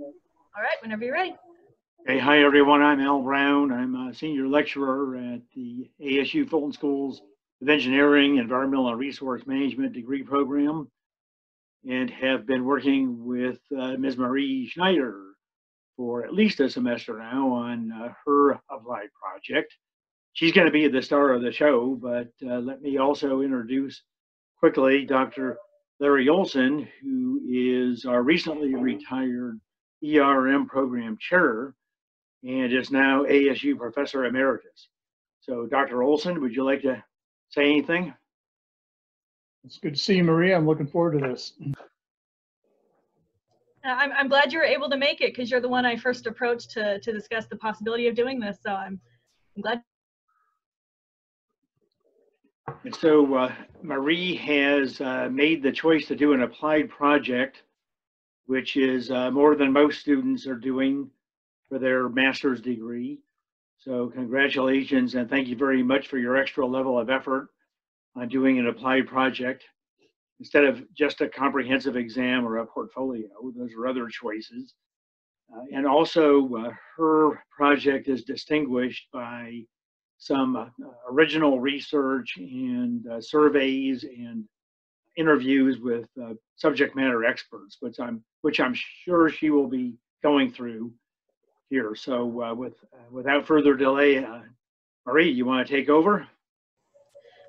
All right, whenever you're ready. Hey, hi everyone. I'm Al Brown. I'm a senior lecturer at the ASU Fulton Schools of Engineering, Environmental and Resource Management degree program, and have been working with uh, Ms. Marie Schneider for at least a semester now on uh, her applied project. She's going to be the star of the show, but uh, let me also introduce quickly Dr. Larry Olson, who is our recently retired ERM program chair and is now ASU professor emeritus. So Dr. Olson, would you like to say anything? It's good to see you, Maria. I'm looking forward to this. Uh, I'm, I'm glad you were able to make it because you're the one I first approached to, to discuss the possibility of doing this. So I'm, I'm glad. And so uh, Marie has uh, made the choice to do an applied project, which is uh, more than most students are doing for their master's degree. So congratulations and thank you very much for your extra level of effort on doing an applied project instead of just a comprehensive exam or a portfolio. Those are other choices. Uh, and also, uh, her project is distinguished by some uh, original research and uh, surveys and interviews with uh, subject matter experts, which I'm which I'm sure she will be going through here. So, uh, with without further delay, Marie, you want to take over?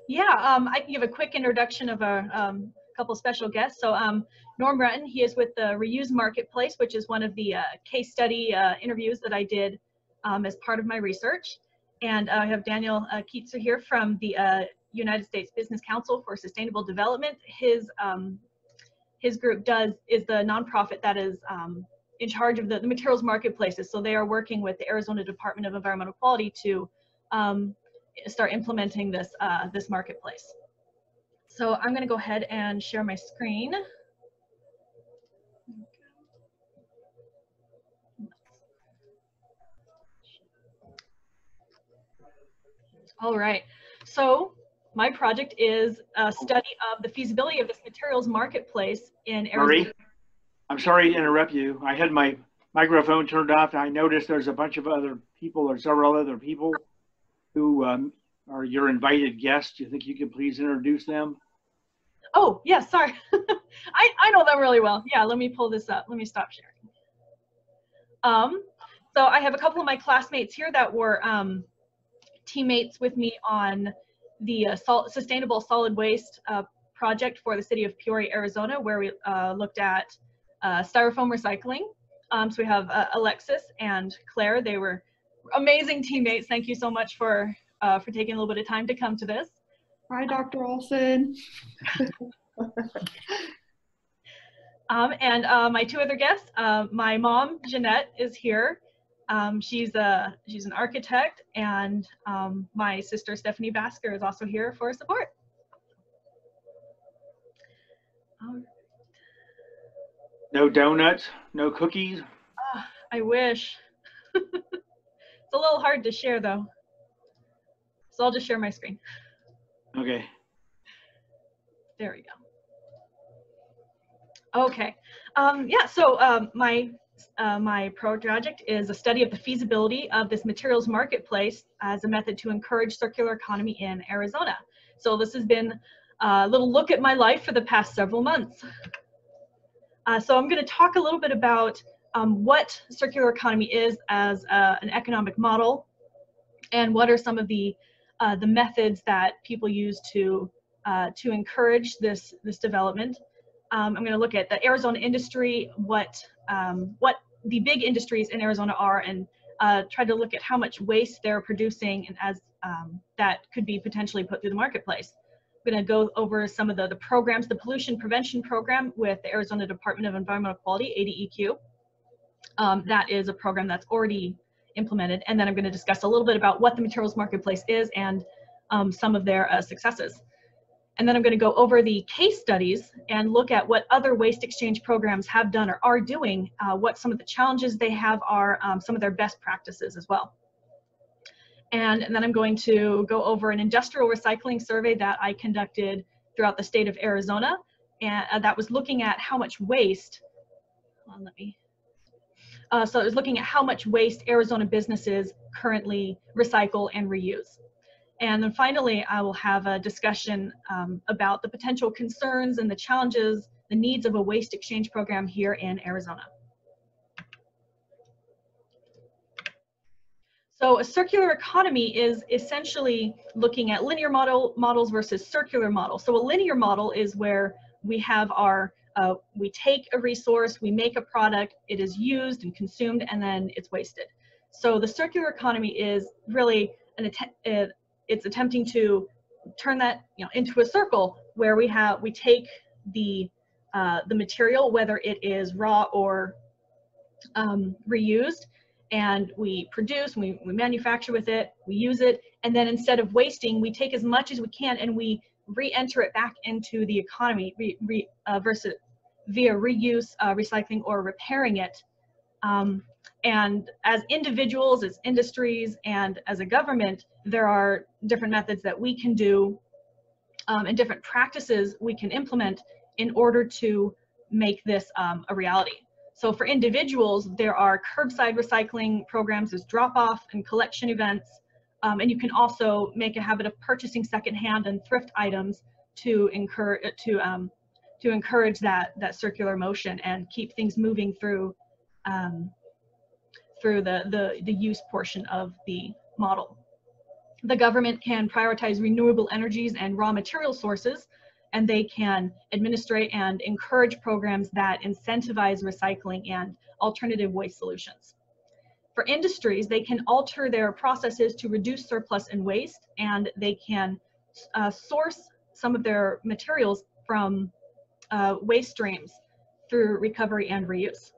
Yeah, um, I can give a quick introduction of our um, couple special guests. So um, Norm Breton, he is with the Reuse Marketplace, which is one of the uh, case study uh, interviews that I did um, as part of my research. And uh, I have Daniel uh, Kietzer here from the uh, United States Business Council for Sustainable Development. His um, his group does is the nonprofit that is um, in charge of the, the, materials marketplaces. So they are working with the Arizona Department of Environmental Quality to um, start implementing this uh, this marketplace. So I'm going to go ahead and share my screen. All right, so my project is a study of the feasibility of this materials marketplace in Arizona. Marie, I'm sorry to interrupt you. I had my microphone turned off. I noticed there's a bunch of other people or several other people who um, are your invited guests. Do you think you could please introduce them? Oh, yes, yeah, sorry. I, I know them really well. Yeah, let me pull this up. Let me stop sharing. Um, so I have a couple of my classmates here that were um, teammates with me on the uh, sol Sustainable Solid Waste uh, project for the city of Peoria, Arizona, where we uh, looked at uh, styrofoam recycling. Um, so we have uh, Alexis and Claire. They were amazing teammates. Thank you so much for uh, for taking a little bit of time to come to this. Hi, Dr. Olson. um, and uh, my two other guests, my mom, Jeanette, is here. Um, she's a she's an architect, and um, my sister Stephanie Basker is also here for support. No donuts, no cookies. Uh, I wish. it's a little hard to share though. So I'll just share my screen. Okay. There we go. Okay. Um, yeah, so um, my, uh, my project is a study of the feasibility of this materials marketplace as a method to encourage circular economy in Arizona. So this has been a little look at my life for the past several months. Uh, so I'm going to talk a little bit about um, what circular economy is as uh, an economic model and what are some of the uh, the methods that people use to uh, to encourage this this development. Um, I'm going to look at the Arizona industry, what um, what the big industries in Arizona are, and uh, try to look at how much waste they're producing, and as um, that could be potentially put through the marketplace. I'm going to go over some of the, the programs, the pollution prevention program with the Arizona Department of Environmental Quality, ADEQ. Um, that is a program that's already implemented. And then I'm going to discuss a little bit about what the materials marketplace is and um, some of their uh, successes. And then I'm going to go over the case studies and look at what other waste exchange programs have done or are doing, uh, what some of the challenges they have are, um, some of their best practices as well. And, and, then I'm going to go over an industrial recycling survey that I conducted throughout the state of Arizona. And uh, that was looking at how much waste, on, let me Uh, so it was looking at how much waste Arizona businesses currently recycle and reuse. And then finally, I will have a discussion um, about the potential concerns and the challenges, the needs of a waste exchange program here in Arizona. So a circular economy is essentially looking at linear model models versus circular models. So a linear model is where we have our, uh, we take a resource, we make a product, it is used and consumed, and then it's wasted. So the circular economy is really an uh, it's attempting to turn that you know into a circle where we have we take the uh, the material whether it is raw or um, reused and we produce we, we manufacture with it we use it and then instead of wasting we take as much as we can and we re-enter it back into the economy re, re, uh, versus via reuse uh, recycling or repairing it. Um, and as individuals as industries and as a government there are different methods that we can do um, and different practices we can implement in order to make this um, a reality. So for individuals, there are curbside recycling programs, there's drop-off and collection events, um, and you can also make a habit of purchasing secondhand and thrift items to encourage to um, to encourage that that circular motion and keep things moving through um, through the, the the use portion of the model. The government can prioritize renewable energies and raw material sources, and they can administrate and encourage programs that incentivize recycling and alternative waste solutions. For industries, they can alter their processes to reduce surplus and waste, and they can uh, source some of their materials from uh, waste streams through recovery and reuse.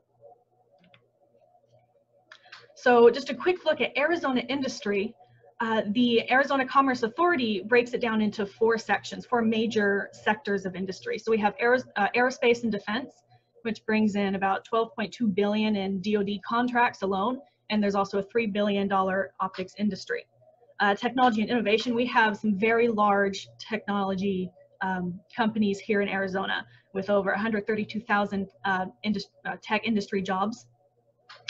So just a quick look at Arizona industry. Uh, the Arizona Commerce Authority breaks it down into four sections, four major sectors of industry. So we have aer uh, aerospace and defense, which brings in about 12.2 billion in DoD contracts alone, and there's also a $3 billion optics industry. Uh, technology and innovation, we have some very large technology um, companies here in Arizona with over 132,000 uh, uh, tech industry jobs.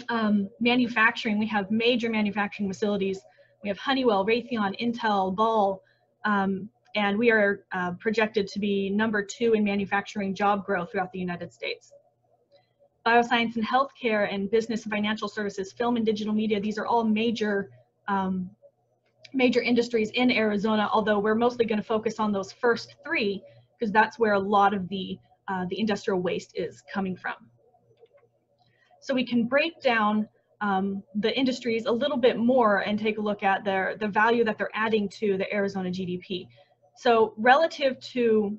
Um, manufacturing, we have major manufacturing facilities we have Honeywell, Raytheon, Intel, Ball, um, and we are uh, projected to be number two in manufacturing job growth throughout the United States. Bioscience and healthcare and business and financial services, film and digital media, these are all major, um, major industries in Arizona, although we're mostly gonna focus on those first three because that's where a lot of the, uh, the industrial waste is coming from. So we can break down um, the industries a little bit more and take a look at their the value that they're adding to the Arizona GDP. So relative to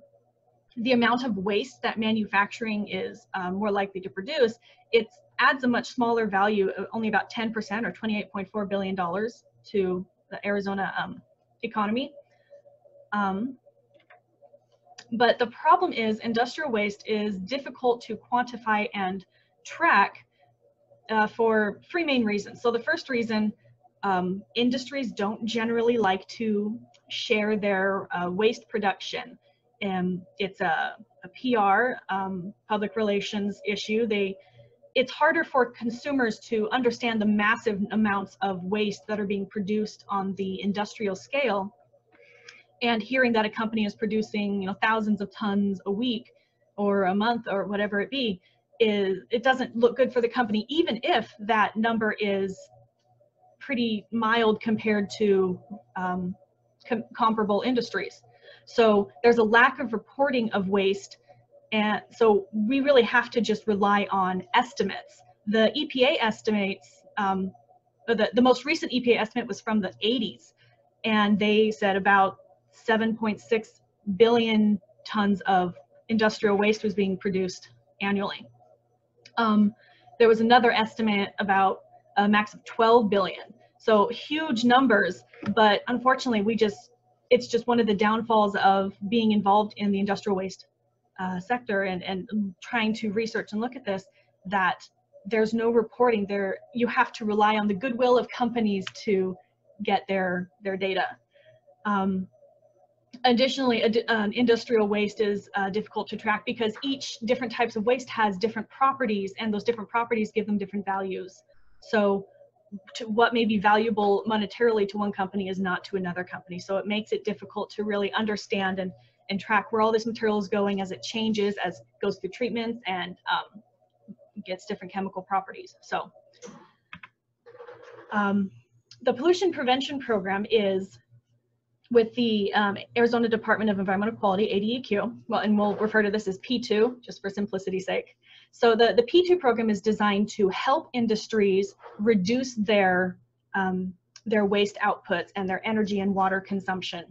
the amount of waste that manufacturing is um, more likely to produce, it adds a much smaller value, only about 10% or $28.4 billion to the Arizona um, economy. Um, but the problem is industrial waste is difficult to quantify and track uh, for three main reasons. So the first reason, um, industries don't generally like to share their uh, waste production. And it's a, a PR, um, public relations issue. They, it's harder for consumers to understand the massive amounts of waste that are being produced on the industrial scale. And hearing that a company is producing, you know, thousands of tons a week or a month or whatever it be, is it doesn't look good for the company even if that number is pretty mild compared to um, com comparable industries. So there's a lack of reporting of waste and so we really have to just rely on estimates. The epa estimates um, the, the most recent epa estimate was from the 80s and they said about 7.6 billion tons of industrial waste was being produced annually um, there was another estimate about a max of 12 billion. So huge numbers, but unfortunately we just, it's just one of the downfalls of being involved in the industrial waste uh, sector and, and trying to research and look at this, that there's no reporting there. You have to rely on the goodwill of companies to get their, their data. Um, additionally, ad- um, industrial waste is uh, difficult to track because each different types of waste has different properties and those different properties give them different values. So what may be valuable monetarily to one company is not to another company. So it makes it difficult to really understand and, and track where all this material is going as it changes, as it goes through treatments and um, gets different chemical properties. So um, the pollution prevention program is with the um, Arizona Department of Environmental Quality, ADEQ, well, and we'll refer to this as P2, just for simplicity's sake. So the, the P2 program is designed to help industries reduce their, um, their waste outputs and their energy and water consumption.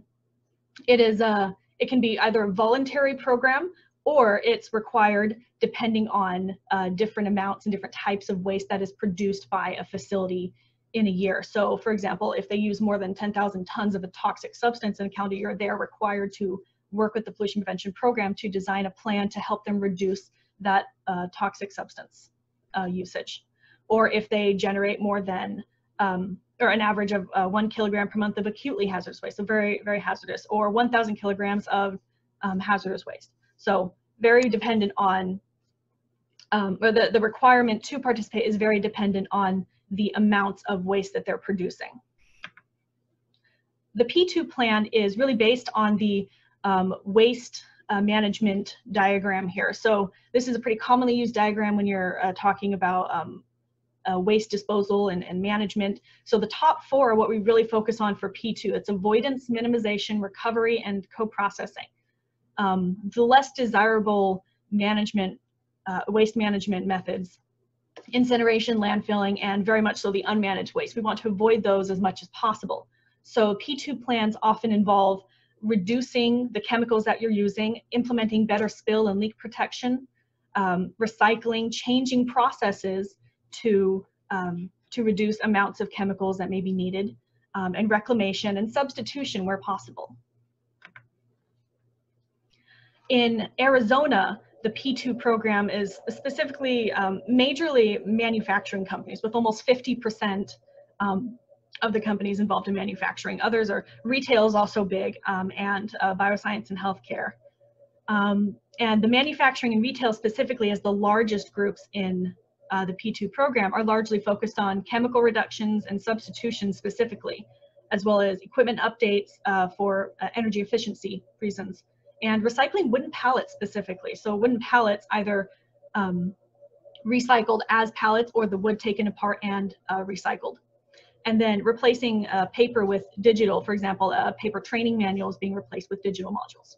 It is a, it can be either a voluntary program or it's required depending on uh, different amounts and different types of waste that is produced by a facility in a year. So for example, if they use more than 10,000 tons of a toxic substance in a calendar year, they are required to work with the pollution prevention program to design a plan to help them reduce that uh, toxic substance uh, usage. Or if they generate more than, um, or an average of uh, one kilogram per month of acutely hazardous waste, so very, very hazardous, or 1,000 kilograms of um, hazardous waste. So very dependent on, um, or the, the requirement to participate is very dependent on the amounts of waste that they're producing. The P2 plan is really based on the um, waste uh, management diagram here. So this is a pretty commonly used diagram when you're uh, talking about um, uh, waste disposal and, and, management. So the top four are what we really focus on for P2. It's avoidance, minimization, recovery, and co-processing. Um, the less desirable management, uh, waste management methods incineration, landfilling, and very much so the unmanaged waste. We want to avoid those as much as possible. So P2 plans often involve reducing the chemicals that you're using, implementing better spill and leak protection, um, recycling, changing processes to, um, to reduce amounts of chemicals that may be needed, um, and reclamation and substitution where possible. In Arizona, the P2 program is specifically um, majorly manufacturing companies with almost 50% um, of the companies involved in manufacturing. Others are retail is also big um, and uh, bioscience and healthcare. Um, and the manufacturing and retail specifically as the largest groups in uh, the P2 program are largely focused on chemical reductions and substitutions specifically, as well as equipment updates uh, for uh, energy efficiency reasons and recycling wooden pallets specifically. So wooden pallets either um, recycled as pallets or the wood taken apart and uh, recycled. And then replacing uh, paper with digital, for example, uh, paper training manuals being replaced with digital modules.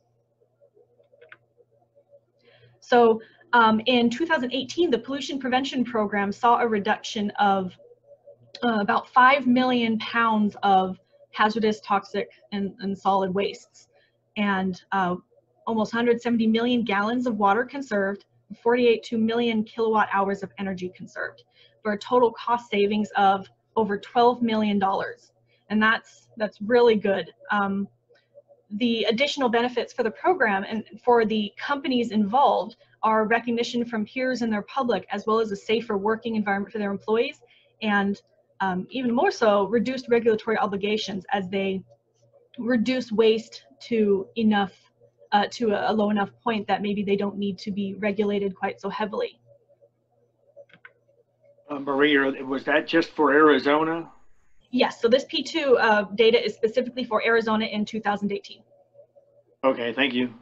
So um, in 2018, the pollution prevention program saw a reduction of uh, about 5 million pounds of hazardous, toxic, and, and solid wastes. And uh, almost 170 million gallons of water conserved, 48 to million kilowatt hours of energy conserved for a total cost savings of over 12 million dollars. And that's that's really good. Um, the additional benefits for the program and for the companies involved are recognition from peers and their public as well as a safer working environment for their employees and um, even more so reduced regulatory obligations as they reduce waste to enough uh, to a, a low enough point that maybe they don't need to be regulated quite so heavily. Uh, Maria, was that just for Arizona? Yes, so this P2 uh, data is specifically for Arizona in 2018. Okay, thank you.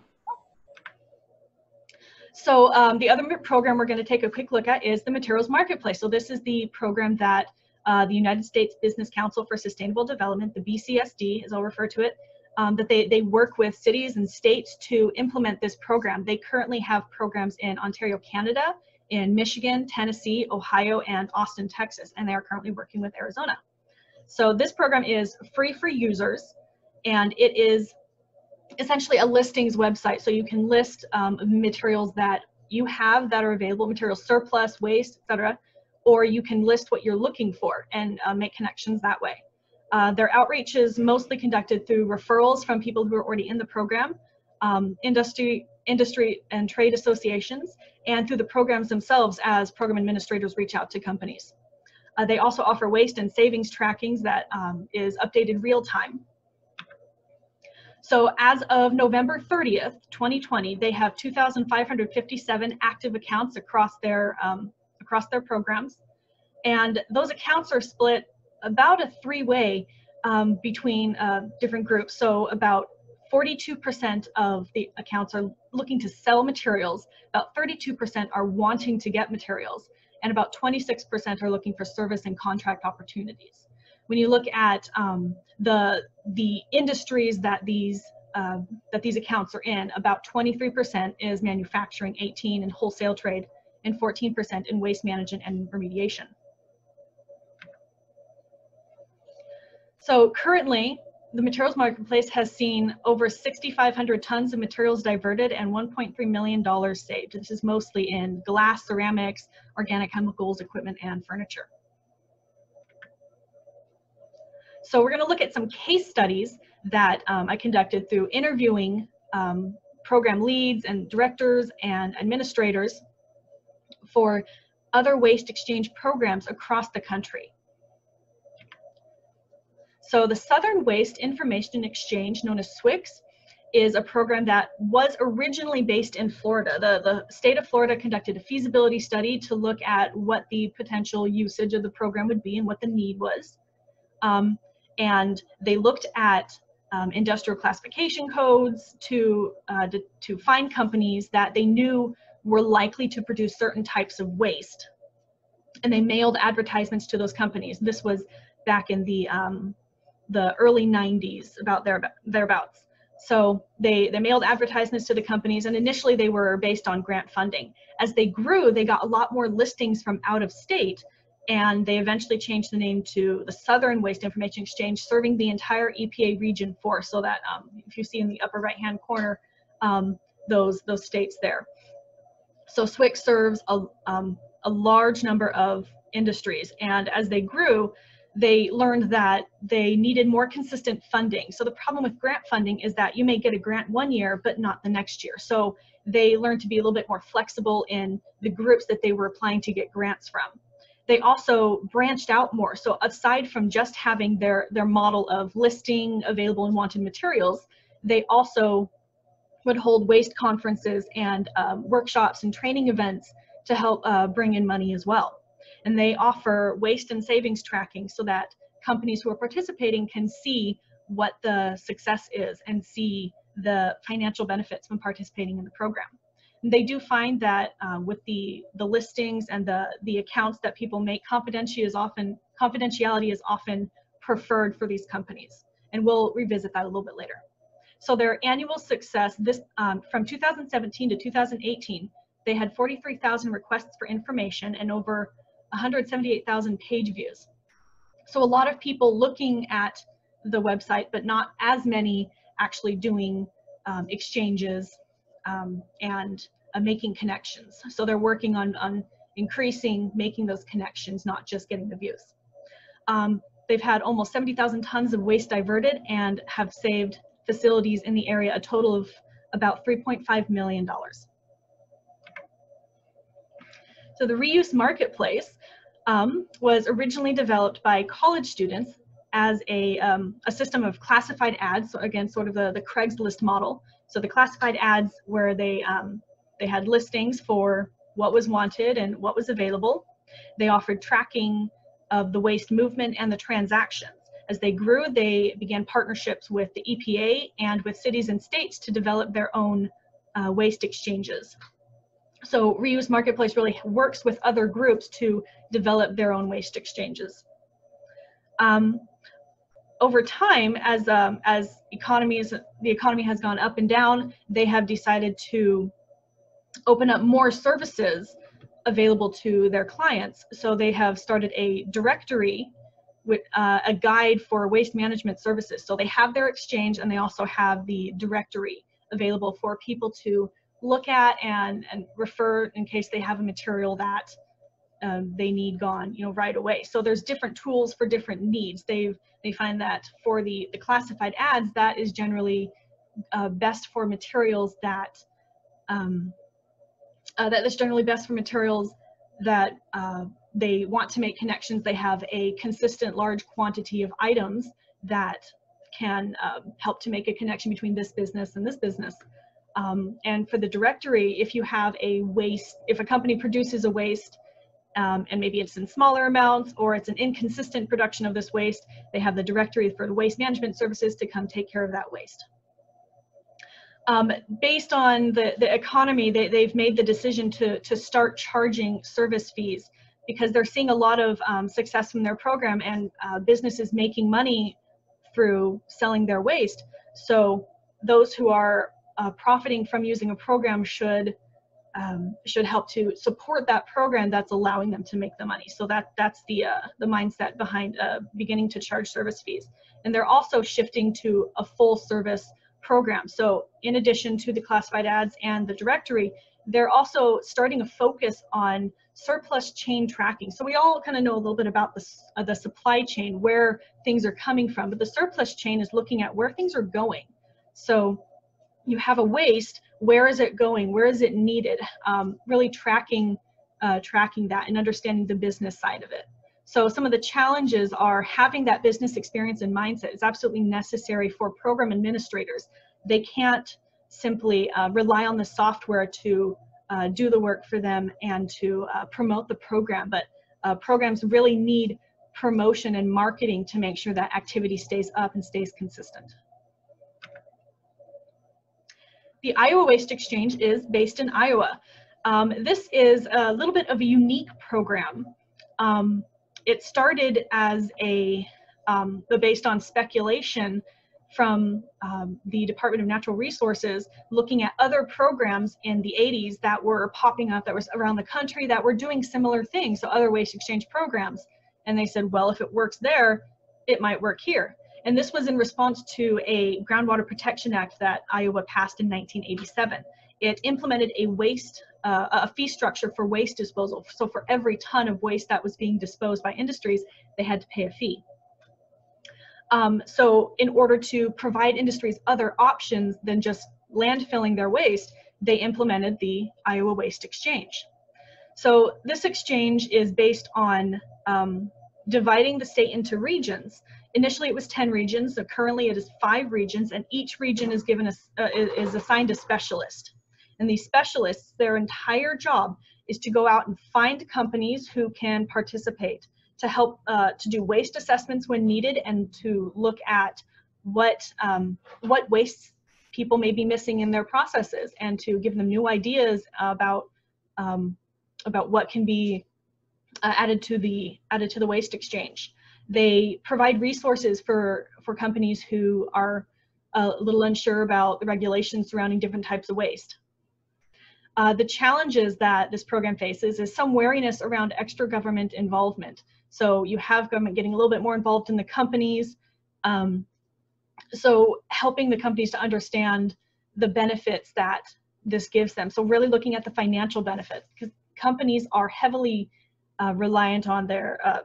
So um, the other program we're going to take a quick look at is the Materials Marketplace. So this is the program that uh, the United States Business Council for Sustainable Development, the BCSD as I'll refer to it, um, that they, they work with cities and states to implement this program. They currently have programs in Ontario, Canada, in Michigan, Tennessee, Ohio, and Austin, Texas, and they are currently working with Arizona. So this program is free for users, and it is essentially a listings website. So you can list um, materials that you have that are available, material surplus, waste, etc., or you can list what you're looking for and uh, make connections that way. Uh, their outreach is mostly conducted through referrals from people who are already in the program, um, industry, industry and trade associations, and through the programs themselves as program administrators reach out to companies. Uh, they also offer waste and savings trackings that um, is updated real time. So as of November 30th, 2020, they have 2,557 active accounts across their um, across their programs, and those accounts are split about a three-way um, between uh, different groups. So about 42% of the accounts are looking to sell materials, about 32% are wanting to get materials, and about 26% are looking for service and contract opportunities. When you look at um, the the industries that these uh, that these accounts are in, about 23% is manufacturing, 18 in wholesale trade, and 14% in waste management and remediation. So currently, the materials marketplace has seen over 6,500 tons of materials diverted and $1.3 million saved. This is mostly in glass, ceramics, organic chemicals, equipment, and furniture. So we're going to look at some case studies that um, I conducted through interviewing um, program leads and directors and administrators for other waste exchange programs across the country. So the Southern Waste Information Exchange, known as SWIX, is a program that was originally based in Florida. The, the state of Florida conducted a feasibility study to look at what the potential usage of the program would be and what the need was. Um, and they looked at um, industrial classification codes to, uh, to, to find companies that they knew were likely to produce certain types of waste. And they mailed advertisements to those companies. This was back in the, um, the early 90s, about there, thereabouts. So they, they mailed advertisements to the companies and initially they were based on grant funding. As they grew, they got a lot more listings from out of state and they eventually changed the name to the Southern Waste Information Exchange, serving the entire EPA Region 4. So that um, if you see in the upper right-hand corner, um, those those states there. So SWIX serves a, um, a large number of industries, and as they grew, they learned that they needed more consistent funding. So the problem with grant funding is that you may get a grant one year, but not the next year. So they learned to be a little bit more flexible in the groups that they were applying to get grants from they also branched out more. So aside from just having their, their model of listing available and wanted materials, they also would hold waste conferences and um, workshops and training events to help uh, bring in money as well. And they offer waste and savings tracking so that companies who are participating can see what the success is and see the financial benefits from participating in the program they do find that um, with the the listings and the the accounts that people make, confidentiality is often confidentiality is often preferred for these companies, and we'll revisit that a little bit later. So their annual success this um, from 2017 to 2018, they had 43,000 requests for information and over 178,000 page views. So a lot of people looking at the website, but not as many actually doing um, exchanges um, and uh, making connections. So they're working on, on increasing, making those connections, not just getting the views. Um, they've had almost 70,000 tons of waste diverted and have saved facilities in the area a total of about $3.5 million. So the reuse marketplace um, was originally developed by college students as a, um, a system of classified ads. So again, sort of the, the Craigslist model. So the classified ads where they um, they had listings for what was wanted and what was available. They offered tracking of the waste movement and the transactions. As they grew, they began partnerships with the EPA and with cities and states to develop their own uh, waste exchanges. So Reuse Marketplace really works with other groups to develop their own waste exchanges. Um, over time, as um, as economies the economy has gone up and down, they have decided to open up more services available to their clients. So they have started a directory with uh, a guide for waste management services. So they have their exchange and they also have the directory available for people to look at and, and refer in case they have a material that um, they need gone you know right away so there's different tools for different needs they they find that for the the classified ads that is generally uh, best for materials that um, uh, that is generally best for materials that uh, they want to make connections. They have a consistent large quantity of items that can um, help to make a connection between this business and this business. Um, and for the directory, if you have a waste, if a company produces a waste, um, and maybe it's in smaller amounts or it's an inconsistent production of this waste, they have the directory for the waste management services to come take care of that waste. Um, based on the, the economy, they, they've made the decision to, to start charging service fees because they're seeing a lot of um, success from their program and uh, businesses making money through selling their waste. So those who are uh, profiting from using a program should um, should help to support that program that's allowing them to make the money. So that that's the uh, the mindset behind uh, beginning to charge service fees. And they're also shifting to a full service program. So in addition to the classified ads and the directory, they're also starting a focus on surplus chain tracking. So we all kind of know a little bit about the, uh, the supply chain, where things are coming from, but the surplus chain is looking at where things are going. So you have a waste, where is it going? Where is it needed? Um, really tracking, uh, tracking that and understanding the business side of it. So some of the challenges are having that business experience and mindset is absolutely necessary for program administrators. They can't simply uh, rely on the software to uh, do the work for them and to uh, promote the program. But uh, programs really need promotion and marketing to make sure that activity stays up and stays consistent. The Iowa Waste Exchange is based in Iowa. Um, this is a little bit of a unique program. Um, it started as a, um, based on speculation from um, the Department of Natural Resources looking at other programs in the 80s that were popping up that was around the country that were doing similar things, so other waste exchange programs. And they said, well, if it works there, it might work here. And this was in response to a Groundwater Protection Act that Iowa passed in 1987. It implemented a waste, uh, a fee structure for waste disposal. So for every ton of waste that was being disposed by industries, they had to pay a fee. Um, so in order to provide industries other options than just landfilling their waste, they implemented the Iowa Waste Exchange. So this exchange is based on um, dividing the state into regions. Initially it was 10 regions, so currently it is five regions and each region is given a, uh, is assigned a specialist. And these specialists, their entire job is to go out and find companies who can participate to help uh, to do waste assessments when needed and to look at what um, what wastes people may be missing in their processes and to give them new ideas about um, about what can be uh, added to the added to the waste exchange. They provide resources for for companies who are a little unsure about the regulations surrounding different types of waste. Uh, the challenges that this program faces is some wariness around extra government involvement. So you have government getting a little bit more involved in the companies. Um, so helping the companies to understand the benefits that this gives them. So really looking at the financial benefits because companies are heavily uh, reliant on their uh,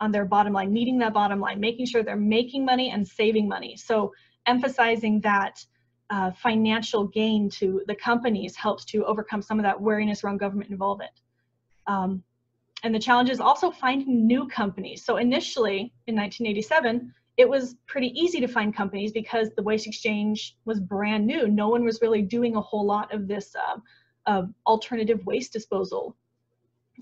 on their bottom line, meeting that bottom line, making sure they're making money and saving money. So emphasizing that uh, financial gain to the companies helps to overcome some of that wariness around government involvement. Um, and the challenge is also finding new companies. So initially in 1987, it was pretty easy to find companies because the waste exchange was brand new. No one was really doing a whole lot of this uh, alternative waste disposal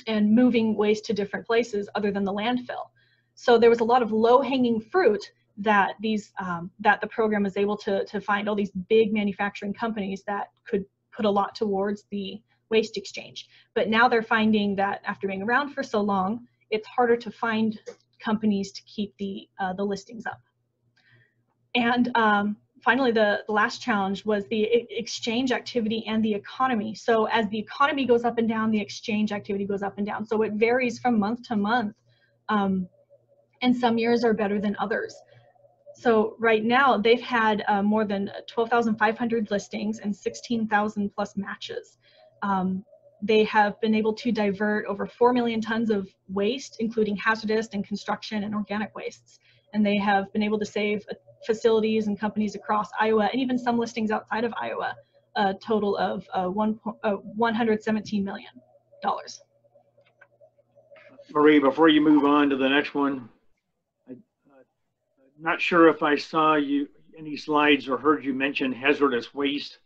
and moving waste to different places other than the landfill. So there was a lot of low-hanging fruit that these um, that the program was able to to find all these big manufacturing companies that could put a lot towards the waste exchange. But now they're finding that after being around for so long, it's harder to find companies to keep the, uh, the listings up. And um, finally, the, the last challenge was the exchange activity and the economy. So as the economy goes up and down, the exchange activity goes up and down. So it varies from month to month. Um, and some years are better than others. So right now they've had uh, more than 12,500 listings and 16,000 plus matches. Um, they have been able to divert over 4 million tons of waste, including hazardous and construction and organic wastes. And they have been able to save facilities and companies across Iowa and even some listings outside of Iowa a total of uh, one, uh, $117 million. Marie, before you move on to the next one, I- uh, not sure if I saw you, any slides or heard you mention hazardous waste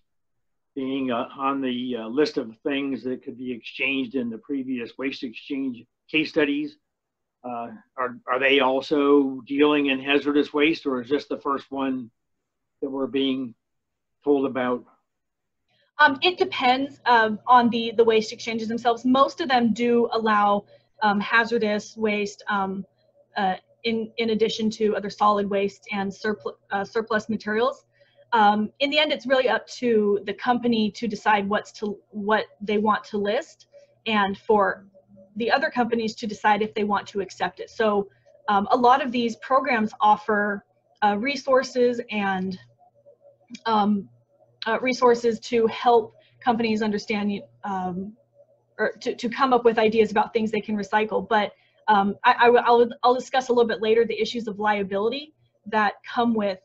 being uh, on the uh, list of things that could be exchanged in the previous waste exchange case studies. Uh, are, are they also dealing in hazardous waste or is this the first one that we're being told about? Um, it depends um, on the, the waste exchanges themselves. Most of them do allow um, hazardous waste um, uh, in, in addition to other solid waste and surplus, uh, surplus materials. Um, in the end, it's really up to the company to decide what's to what they want to list, and for the other companies to decide if they want to accept it. So, um, a lot of these programs offer uh, resources and um, uh, resources to help companies understand um, or to, to come up with ideas about things they can recycle. But um, I, will I'll discuss a little bit later the issues of liability that come with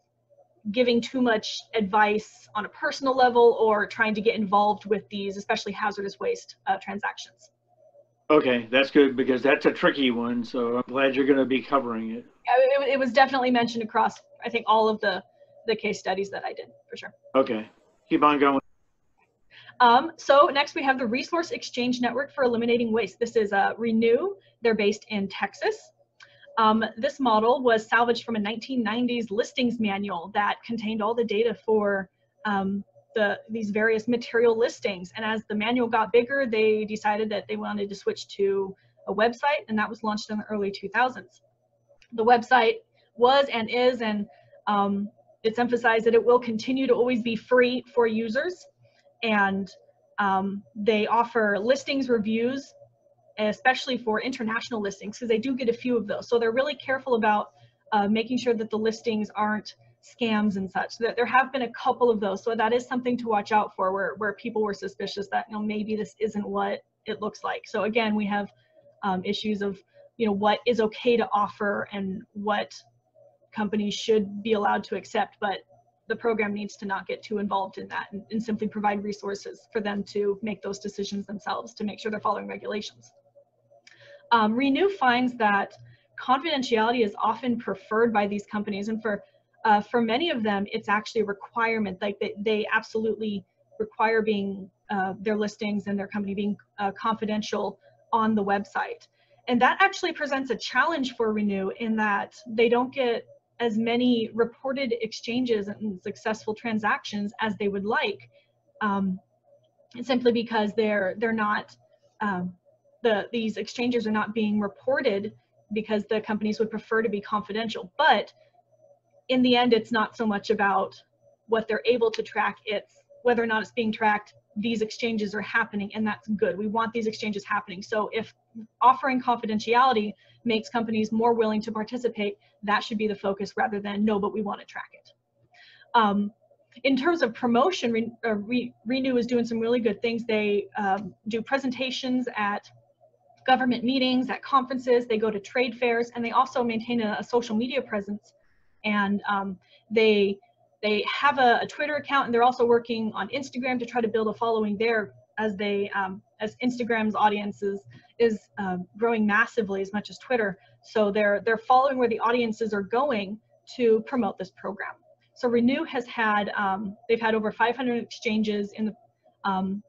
giving too much advice on a personal level or trying to get involved with these, especially hazardous waste uh, transactions. Okay, that's good because that's a tricky one. So I'm glad you're going to be covering it. It, it was definitely mentioned across, I think, all of the the case studies that I did for sure. Okay, keep on going. Um, so next we have the Resource Exchange Network for Eliminating Waste. This is uh, Renew. They're based in Texas. Um, this model was salvaged from a 1990s listings manual that contained all the data for um, the, these various material listings. And as the manual got bigger, they decided that they wanted to switch to a website, and that was launched in the early 2000s. The website was and is, and um, it's emphasized that it will continue to always be free for users and um, they offer listings reviews especially for international listings because they do get a few of those so they're really careful about uh, making sure that the listings aren't scams and such. There have been a couple of those. So that is something to watch out for where, where people were suspicious that you know maybe this isn't what it looks like. So again we have um, issues of you know what is okay to offer and what companies should be allowed to accept, but the program needs to not get too involved in that and, and, simply provide resources for them to make those decisions themselves to make sure they're following regulations. Um, Renew finds that confidentiality is often preferred by these companies and for uh, for many of them it's actually a requirement like they, they absolutely require being uh, their listings and their company being uh, confidential on the website and that actually presents a challenge for renew in that they don't get as many reported exchanges and successful transactions as they would like, um, simply because they're they're not um, the these exchanges are not being reported because the companies would prefer to be confidential. But in the end, it's not so much about what they're able to track; it's whether or not it's being tracked. These exchanges are happening, and that's good. We want these exchanges happening. So if offering confidentiality makes companies more willing to participate, that should be the focus rather than no, but we want to track it. Um, in terms of promotion, Re, uh, Re, Renew is doing some really good things. They um, do presentations at government meetings, at conferences, they go to trade fairs, and they also maintain a, a social media presence. And um, they they have a, a, Twitter account, and they're also working on Instagram to try to build a following there as they um, as Instagram's audiences is uh, growing massively as much as Twitter. So they're they're following where the audiences are going to promote this program. So Renew has had um, they've had over 500 exchanges in the um,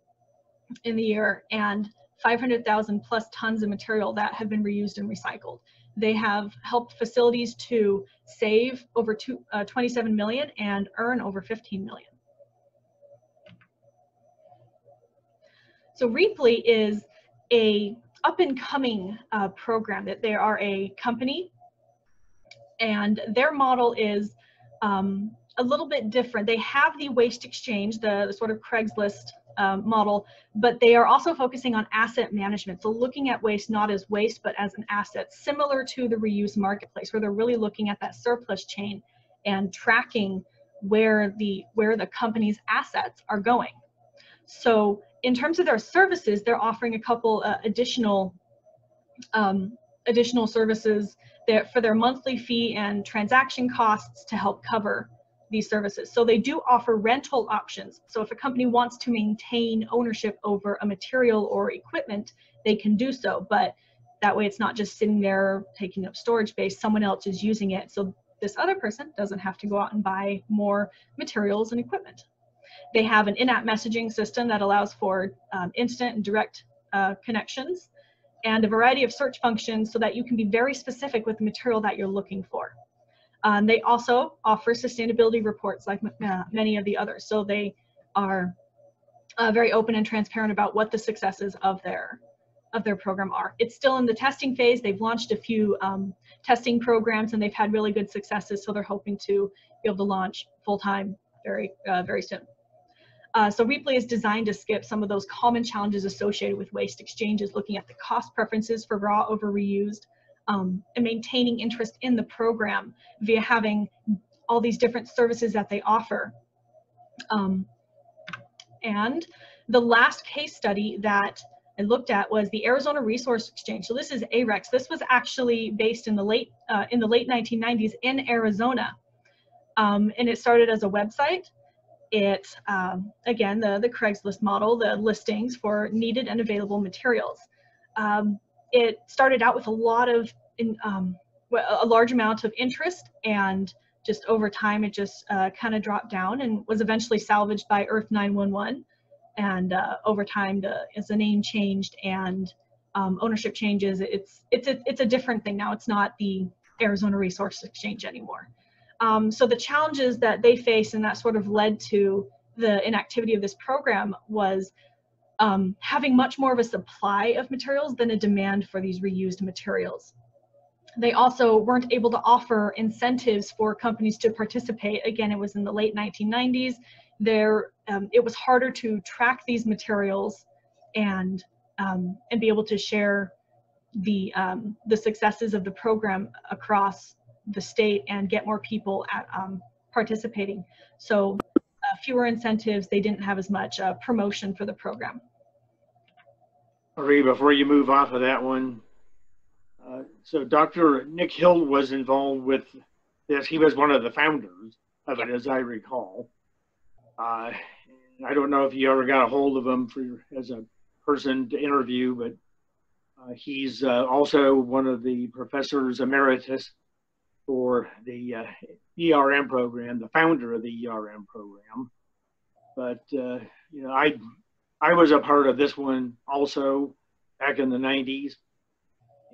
in the year and 500,000 plus tons of material that have been reused and recycled. They have helped facilities to save over two, uh, 27 million and earn over 15 million. So Rheaply is a up and coming uh, program that they are a company and their model is um, a little bit different. They have the waste exchange, the, the sort of Craigslist um, model, but they are also focusing on asset management. So looking at waste not as waste, but as an asset, similar to the reuse marketplace, where they're really looking at that surplus chain and tracking where the where the company's assets are going. So in terms of their services, they're offering a couple uh, additional um, additional services there for their monthly fee and transaction costs to help cover these services. So they do offer rental options. So if a company wants to maintain ownership over a material or equipment, they can do so. But that way it's not just sitting there taking up storage space, someone else is using it. So this other person doesn't have to go out and buy more materials and equipment. They have an in-app messaging system that allows for um, instant and direct uh, connections and a variety of search functions so that you can be very specific with the material that you're looking for. Um, they also offer sustainability reports like uh, many of the others. So they are uh, very open and transparent about what the successes of their of their program are. It's still in the testing phase. They've launched a few um, testing programs and they've had really good successes. So they're hoping to be able to launch full time very uh, very soon. Uh, so Rheaply is designed to skip some of those common challenges associated with waste exchanges, looking at the cost preferences for raw over reused, um, and maintaining interest in the program via having all these different services that they offer. Um, and the last case study that I looked at was the Arizona Resource Exchange. So this is AREX. This was actually based in the late uh, in the late 1990s in Arizona, um, and it started as a website. It um, again the the Craigslist model, the listings for needed and available materials. Um, it started out with a lot of in, um, a large amount of interest and just over time it just uh, kind of dropped down and was eventually salvaged by earth 911 and uh, over time the as the name changed and um, ownership changes it's it's a, it's a different thing now. It's not the arizona resource exchange anymore. Um, so the challenges that they face and that sort of led to the inactivity of this program was um, having much more of a supply of materials than a demand for these reused materials they also weren't able to offer incentives for companies to participate. Again, it was in the late 1990s. There, um, it was harder to track these materials and um, and be able to share the um, the successes of the program across the state and get more people at, um, participating. So uh, fewer incentives. They didn't have as much uh, promotion for the program. Marie, before you move off of that one, uh, so Dr. Nick Hild was involved with this. He was one of the founders of it, as I recall. Uh, I don't know if you ever got a hold of him for as a person to interview, but uh, he's uh, also one of the professors emeritus for the uh, ERM program, the founder of the ERM program. But you know, I I was a part of this one also back in the 90s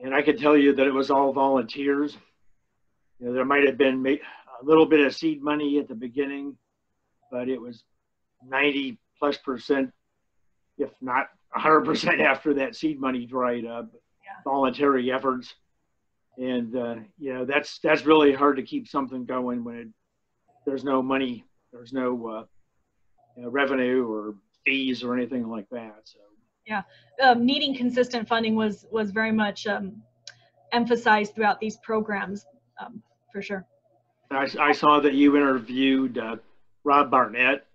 and I can tell you that it was all volunteers. You know, there might have been a little bit of seed money at the beginning, but it was 90 plus percent, if not 100% after that seed money dried up, yeah. voluntary efforts. And, uh, you know, that's, that's really hard to keep something going when it, there's no money, there's no uh, you know, revenue or fees or anything like that. So. Yeah um, needing consistent funding was was very much um, emphasized throughout these programs um, for sure. I, I, saw that you interviewed uh, rob barnett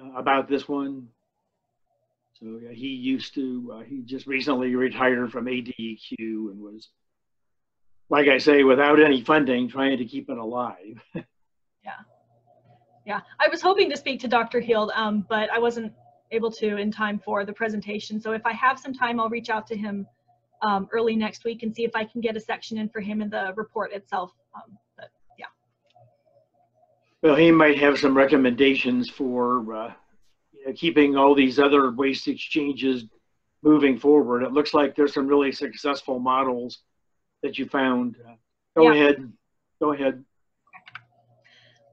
uh, about this one. So yeah, he used to uh, he just recently retired from adeq and was like i say without any funding trying to keep it alive. Yeah yeah i was hoping to speak to dr Hild, um, but i wasn't able to in time for the presentation. So if I have some time, I'll reach out to him um, early next week and see if I can get a section in for him in the report itself. Um, but yeah. Well, he might have some recommendations for uh, you know, keeping all these other waste exchanges moving forward. It looks like there's some really successful models that you found. Uh, go yeah. ahead. Go ahead.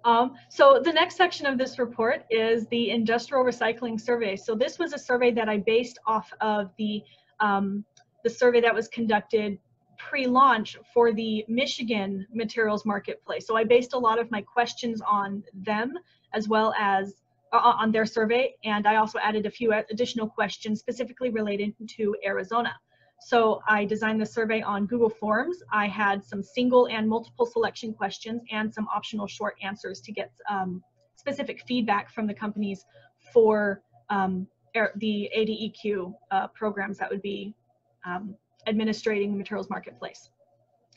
Um, so the next section of this report is the industrial recycling survey. So this was a survey that I based off of the, um, the survey that was conducted pre-launch for the Michigan materials marketplace. So I based a lot of my questions on them as well as uh, on their survey. And I also added a few additional questions specifically related to Arizona. So I designed the survey on Google Forms. I had some single and multiple selection questions and some optional short answers to get um, specific feedback from the companies for um, the ADEQ uh, programs that would be um, administrating the materials marketplace.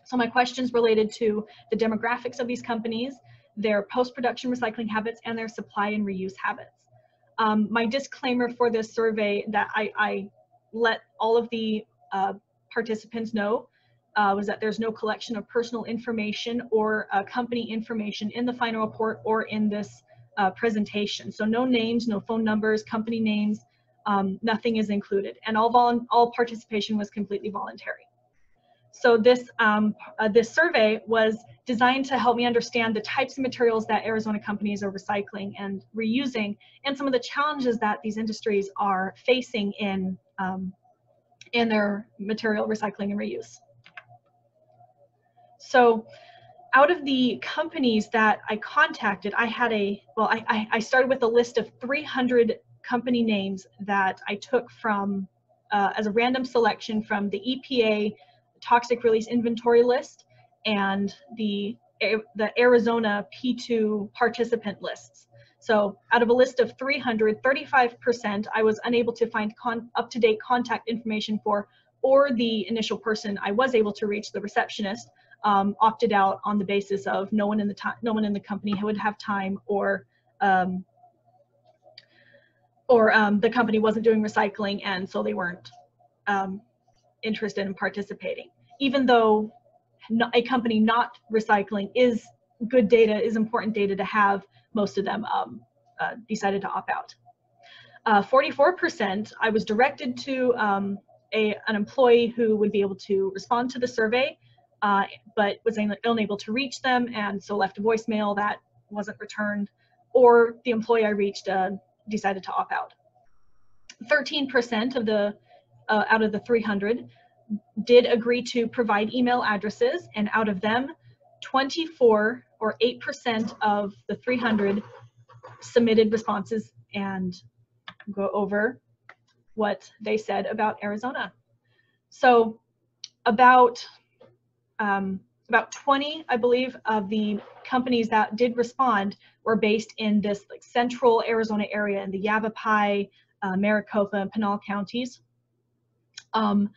So my questions related to the demographics of these companies, their post-production recycling habits, and their supply and reuse habits. Um, my disclaimer for this survey that I, I let all of the uh, participants know uh, was that there's no collection of personal information or uh, company information in the final report or in this uh, presentation. So no names, no phone numbers, company names, um, nothing is included. And all, all participation was completely voluntary. So this, um, uh, this survey was designed to help me understand the types of materials that Arizona companies are recycling and reusing and some of the challenges that these industries are facing in, um, in their material recycling and reuse. So out of the companies that I contacted, I had a, well, I, I started with a list of 300 company names that I took from, uh, as a random selection from the EPA toxic release inventory list and the, the Arizona P2 participant lists. So out of a list of 300, 35% I was unable to find up-to-date contact information for, or the initial person I was able to reach, the receptionist, um, opted out on the basis of no one in the time, no one in the company would have time, or um, or um, the company wasn't doing recycling, and so they weren't um, interested in participating. Even though a company not recycling is good data, is important data to have, most of them um, uh, decided to opt out. 44%, uh, I was directed to um, a, an employee who would be able to respond to the survey uh, but was unable to reach them and so left a voicemail that wasn't returned or the employee I reached uh, decided to opt out. 13% of the uh, out of the 300 did agree to provide email addresses and out of them 24 or 8% of the 300 submitted responses and go over what they said about Arizona. So about um, about 20, I believe, of the companies that did respond were based in this like central Arizona area in the Yavapai, uh, Maricopa, and Pinal counties. Um,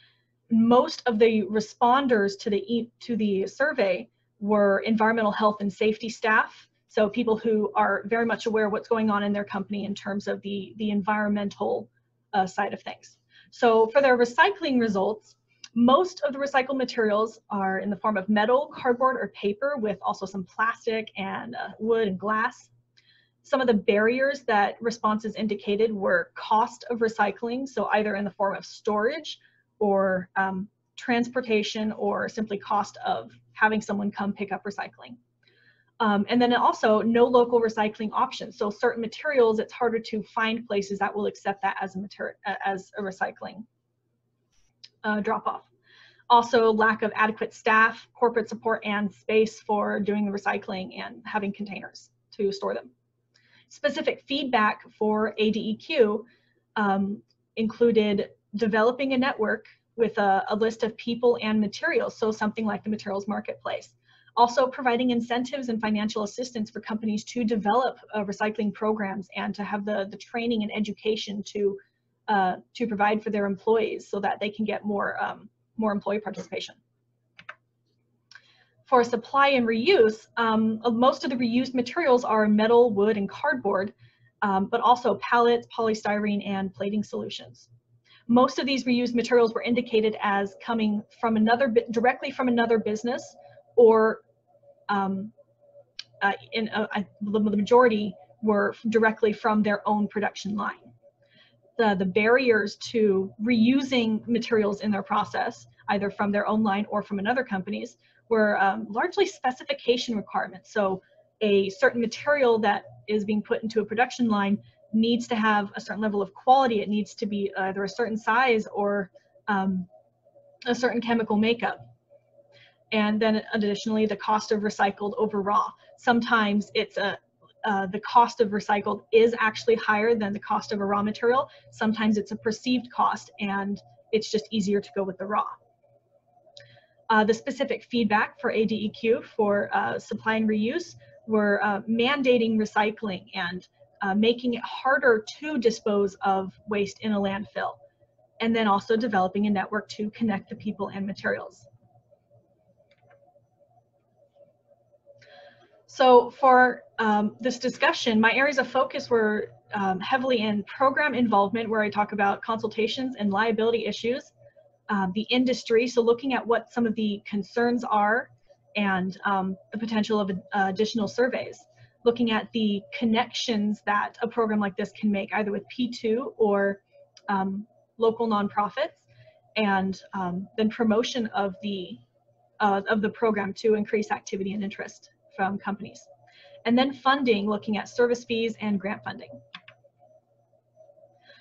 most of the responders to the to the survey were environmental health and safety staff, so people who are very much aware what's going on in their company in terms of the the environmental uh, side of things. So for their recycling results, most of the recycled materials are in the form of metal, cardboard, or paper with also some plastic and uh, wood and glass. Some of the barriers that responses indicated were cost of recycling, so either in the form of storage or um, transportation or simply cost of having someone come pick up recycling. Um, and then also no local recycling options. So certain materials, it's harder to find places that will accept that as a material, as a recycling uh, drop off. Also lack of adequate staff, corporate support, and space for doing the recycling and having containers to store them. Specific feedback for ADEQ um, included developing a network with a, a, list of people and materials, so something like the materials marketplace. Also providing incentives and financial assistance for companies to develop uh, recycling programs and to have the, the training and education to uh, to provide for their employees so that they can get more, um, more employee participation. For supply and reuse, um, most of the reused materials are metal, wood, and cardboard, um, but also pallets, polystyrene, and plating solutions. Most of these reused materials were indicated as coming from another, directly from another business or um, uh, in uh, the majority were directly from their own production line the, the barriers to reusing materials in their process, either from their own line or from another company's, were um, largely specification requirements. So a certain material that is being put into a production line needs to have a certain level of quality. It needs to be either a certain size or um, a certain chemical makeup. And then additionally, the cost of recycled over raw. Sometimes it's a, uh, the cost of recycled is actually higher than the cost of a raw material. Sometimes it's a perceived cost and it's just easier to go with the raw. Uh, the specific feedback for ADEQ for uh, supply and reuse were uh, mandating recycling and uh, making it harder to dispose of waste in a landfill, and then also developing a network to connect the people and materials. So for um, this discussion, my areas of focus were um, heavily in program involvement, where I talk about consultations and liability issues, uh, the industry, so looking at what some of the concerns are and um, the potential of uh, additional surveys. Looking at the connections that a program like this can make, either with P2 or um, local nonprofits, and um, then promotion of the uh, of the program to increase activity and interest from companies. And then funding, looking at service fees and grant funding.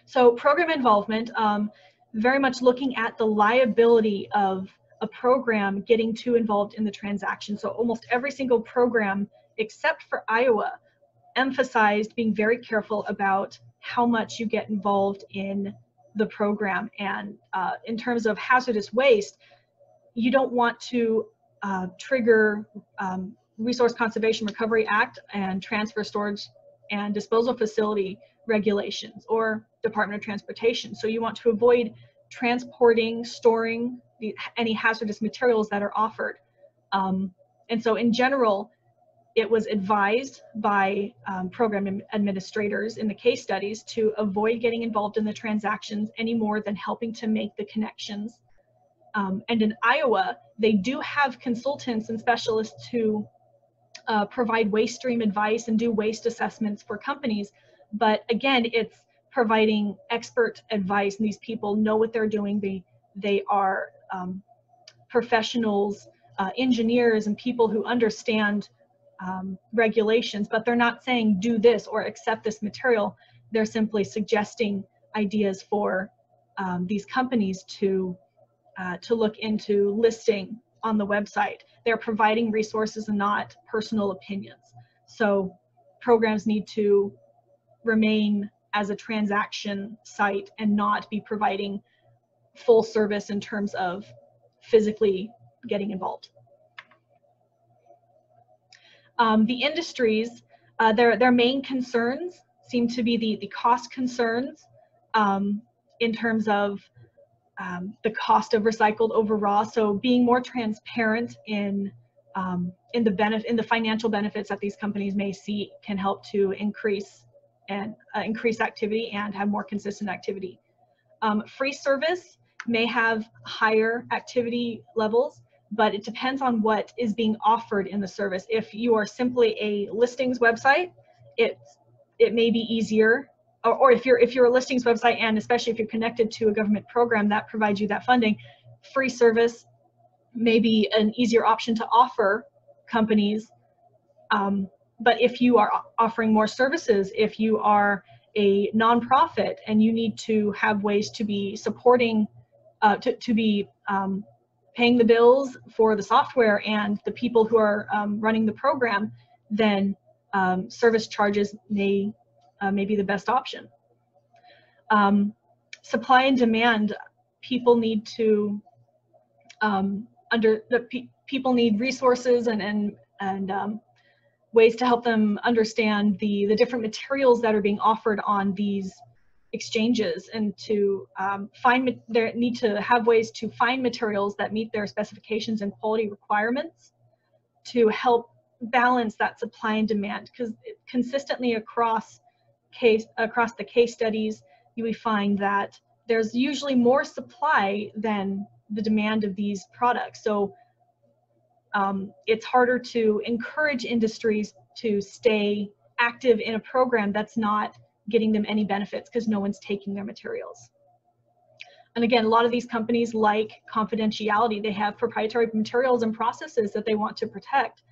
So program involvement, um, very much looking at the liability of a program getting too involved in the transaction. So almost every single program, except for Iowa, emphasized being very careful about how much you get involved in the program. And uh, in terms of hazardous waste, you don't want to uh, trigger um, Resource Conservation Recovery Act and transfer storage and disposal facility regulations or Department of Transportation. So you want to avoid transporting, storing the, any hazardous materials that are offered. Um, and so in general, it was advised by um, program administrators in the case studies to avoid getting involved in the transactions any more than helping to make the connections. Um, and in Iowa, they do have consultants and specialists who uh, provide waste stream advice and do waste assessments for companies. But again, it's providing expert advice and these people know what they're doing. They, they are um, professionals, uh, engineers and people who understand um, regulations, but they're not saying do this or accept this material. They're simply suggesting ideas for um, these companies to uh, to look into listing on the website. They're providing resources and not personal opinions. So programs need to remain as a transaction site and not be providing full service in terms of physically getting involved. Um, the industries, uh, their, their main concerns seem to be the, the cost concerns um, in terms of um, the cost of recycled over raw. So being more transparent in um, in the benefit in the financial benefits that these companies may see can help to increase and uh, increase activity and have more consistent activity. Um, free service may have higher activity levels, but it depends on what is being offered in the service. If you are simply a listings website, it it may be easier or, or if you're if you're a listings website and especially if you're connected to a government program that provides you that funding, free service may be an easier option to offer companies. Um, but if you are offering more services, if you are a nonprofit and you need to have ways to be supporting, uh, to, to be um, paying the bills for the software and the people who are um, running the program, then um, service charges may uh, may be the best option. Um, supply and demand, people need to um, under the pe people need resources and and and um, ways to help them understand the the different materials that are being offered on these exchanges and to um, find their need to have ways to find materials that meet their specifications and quality requirements to help balance that supply and demand because consistently across case across the case studies, you would find that there's usually more supply than the demand of these products. So um, it's harder to encourage industries to stay active in a program that's not getting them any benefits because no one's taking their materials. And again, a lot of these companies like confidentiality. They have proprietary materials and processes that they want to protect.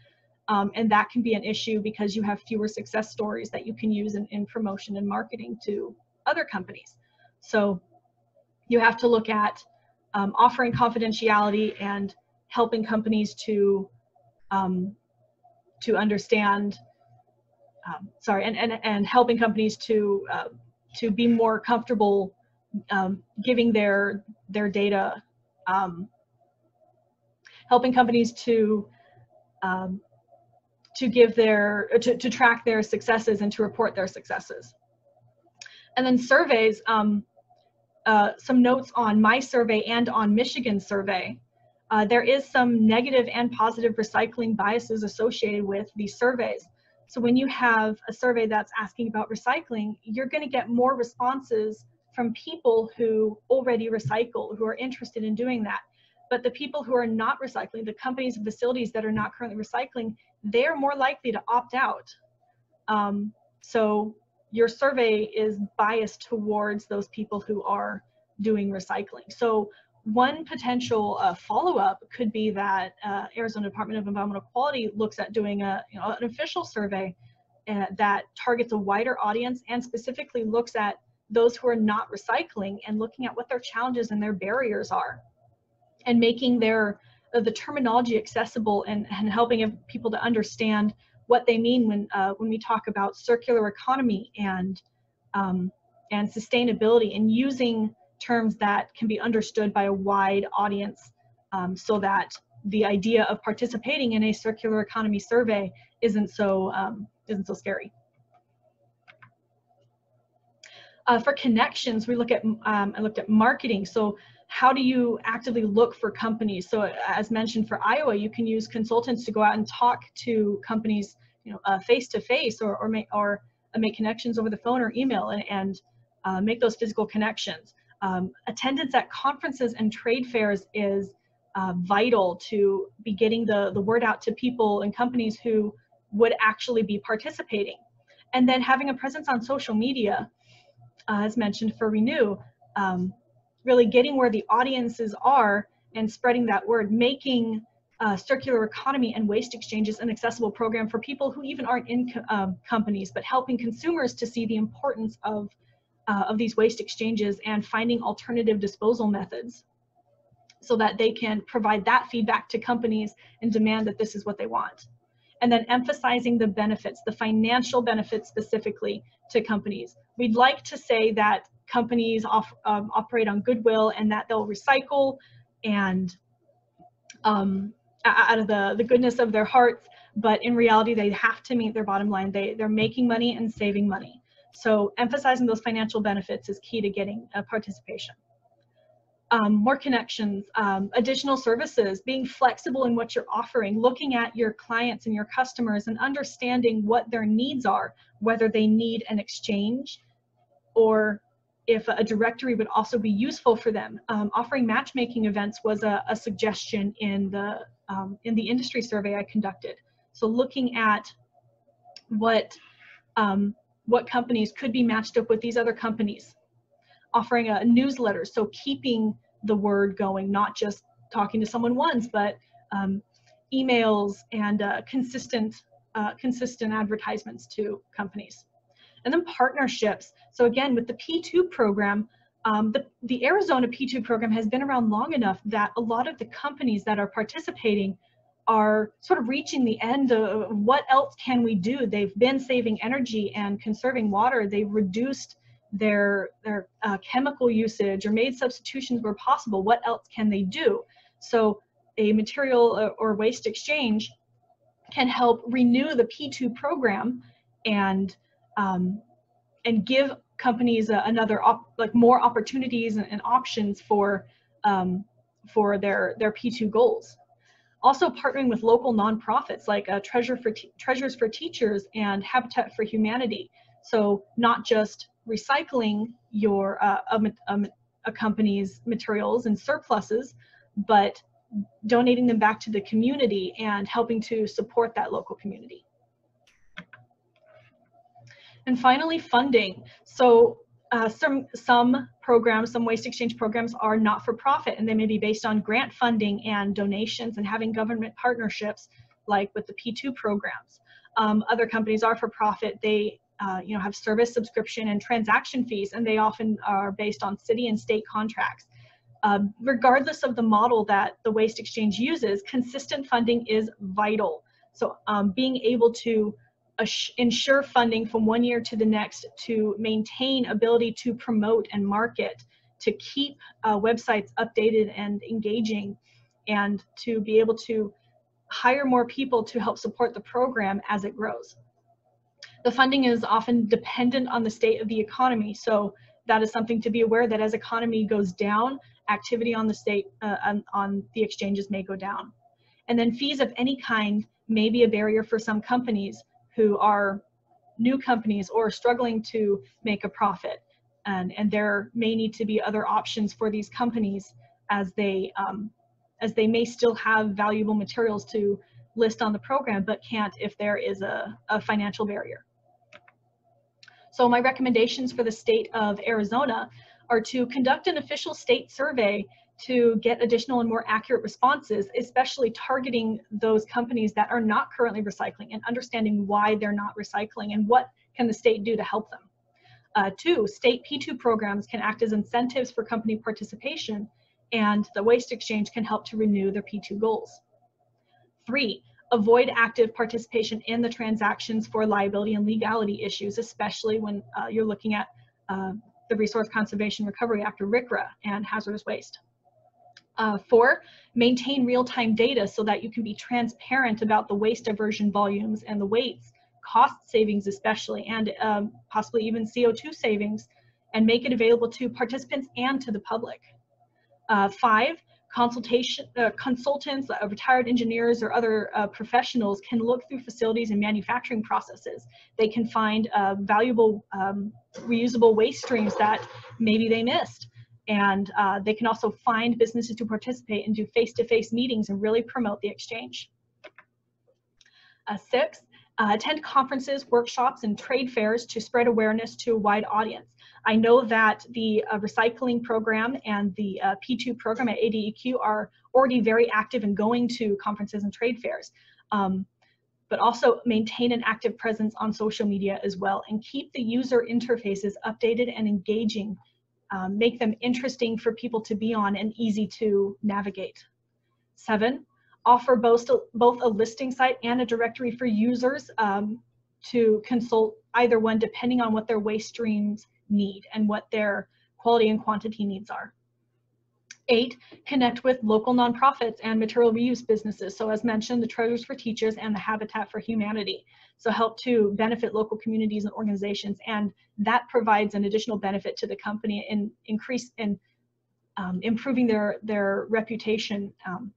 Um, and that can be an issue because you have fewer success stories that you can use in, in promotion and marketing to other companies. So you have to look at um, offering confidentiality and helping companies to um, to understand um, sorry and, and and helping companies to uh, to be more comfortable um, giving their their data um, helping companies to um, to give their, to, to track their successes and to report their successes. And then surveys, um, uh, some notes on my survey and on Michigan survey. Uh, there is some negative and positive recycling biases associated with these surveys. So when you have a survey that's asking about recycling, you're going to get more responses from people who already recycle, who are interested in doing that. But the people who are not recycling, the companies and facilities that are not currently recycling, they're more likely to opt out. Um, so your survey is biased towards those people who are doing recycling. So one potential uh, follow-up could be that uh, Arizona Department of Environmental Quality looks at doing a, you know, an official survey uh, that targets a wider audience and specifically looks at those who are not recycling and looking at what their challenges and their barriers are and making their uh, the terminology accessible and, and helping people to understand what they mean when uh, when we talk about circular economy and um, and sustainability and using terms that can be understood by a wide audience um, so that the idea of participating in a circular economy survey isn't so um, isn't so scary. Uh, for connections, we look at um, I looked at marketing. So how do you actively look for companies? So as mentioned for Iowa, you can use consultants to go out and talk to companies, you know, uh, face to face or or make or uh, make connections over the phone or email and, and uh, make those physical connections. Um, attendance at conferences and trade fairs is uh, vital to be getting the, the word out to people and companies who would actually be participating. And then having a presence on social media, uh, as mentioned for Renew, um, really getting where the audiences are and spreading that word, making uh, circular economy and waste exchanges an accessible program for people who even aren't in co um, companies, but helping consumers to see the importance of uh, of these waste exchanges and finding alternative disposal methods so that they can provide that feedback to companies and demand that this is what they want. And then emphasizing the benefits, the financial benefits specifically to companies. We'd like to say that companies off, um, operate on goodwill and that they'll recycle and um, out of the, the goodness of their hearts, but in reality, they have to meet their bottom line. They, they're making money and saving money. So emphasizing those financial benefits is key to getting a participation. Um, more connections, um, additional services, being flexible in what you're offering, looking at your clients and your customers and understanding what their needs are, whether they need an exchange or if a directory would also be useful for them. Um, offering matchmaking events was a, a suggestion in the, um, in the industry survey I conducted. So looking at what um, what companies could be matched up with these other companies, offering a newsletter, so keeping the word going, not just talking to someone once, but um, emails and uh, consistent, uh, consistent advertisements to companies. And then partnerships. So again, with the P2 program, um, the, the Arizona P2 program has been around long enough that a lot of the companies that are participating are sort of reaching the end of what else can we do? They've been saving energy and conserving water. They've reduced their their uh, chemical usage or made substitutions where possible. What else can they do? So a material uh, or waste exchange can help renew the p2 program and um, and give companies another op, like more opportunities and, and options for um, for their their p2 goals also partnering with local nonprofits like uh, Treasure for Treasures for Teachers and Habitat for Humanity. So not just recycling your uh, a, company's materials and surpluses, but donating them back to the community and helping to support that local community. And finally, funding. So uh, some some programs, some waste exchange programs are not for profit and they may be based on grant funding and donations and having government partnerships like with the P2 programs. Um, other companies are for profit. They uh, you know, have service subscription and transaction fees and they often are based on city and state contracts. Um, regardless of the model that the waste exchange uses, consistent funding is vital. So um, being able to ensure funding from one year to the next to maintain ability to promote and market, to keep uh, websites updated and engaging, and to be able to hire more people to help support the program as it grows. The funding is often dependent on the state of the economy, so that is something to be aware that as economy goes down, activity on the state, uh, on, on the exchanges may go down. And then fees of any kind may be a barrier for some companies who are new companies or struggling to make a profit. And, and there may need to be other options for these companies as they, um, as they may still have valuable materials to list on the program, but can't if there is a, a financial barrier. So my recommendations for the state of Arizona are to conduct an official state survey to get additional and more accurate responses, especially targeting those companies that are not currently recycling and understanding why they're not recycling and what can the state do to help them. Uh, two, state P2 programs can act as incentives for company participation and the waste exchange can help to renew their P2 goals. Three, avoid active participation in the transactions for liability and legality issues, especially when uh, you're looking at uh, the Resource Conservation Recovery Act or RCRA and hazardous waste. Uh, four, maintain real-time data so that you can be transparent about the waste diversion volumes and the weights, cost savings especially, and um, possibly even CO2 savings, and make it available to participants and to the public. Uh, five, consultation uh, consultants, uh, retired engineers, or other uh, professionals can look through facilities and manufacturing processes. They can find uh, valuable um, reusable waste streams that maybe they missed. And uh, they can also find businesses to participate and do face-to-face -face meetings and really promote the exchange. Uh, six, attend conferences, workshops, and trade fairs to spread awareness to a wide audience. I know that the uh, recycling program and the uh, P2 program at ADEQ are already very active in going to conferences and trade fairs. Um, but also maintain an active presence on social media as well and keep the user interfaces updated and engaging. Um, make them interesting for people to be on and easy to navigate. Seven, offer both, both a listing site and a directory for users um, to consult either one depending on what their waste streams need and what their quality and quantity needs are. Eight, connect with local nonprofits and material reuse businesses. So as mentioned, the Treasures for Teachers and the Habitat for Humanity. So help to benefit local communities and organizations. And that provides an additional benefit to the company in increase in um, improving their, their reputation. Um,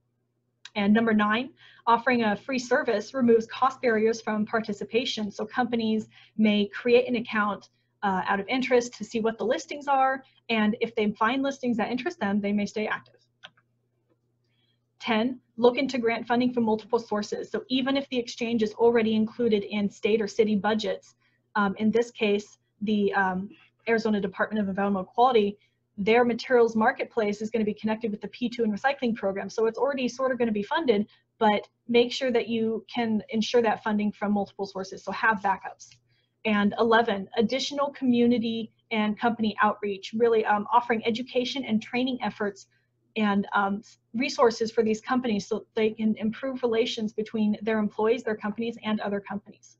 and number nine, offering a free service removes cost barriers from participation. So companies may create an account uh, out of interest to see what the listings are, and if they find listings that interest them, they may stay active. 10, look into grant funding from multiple sources. So even if the exchange is already included in state or city budgets, um, in this case, the um, Arizona Department of Environmental Quality, their materials marketplace is going to be connected with the P2 and recycling program. So it's already sort of going to be funded, but make sure that you can ensure that funding from multiple sources. So have backups and 11, additional community and company outreach, really um, offering education and training efforts and um, resources for these companies so they can improve relations between their employees, their companies, and other companies.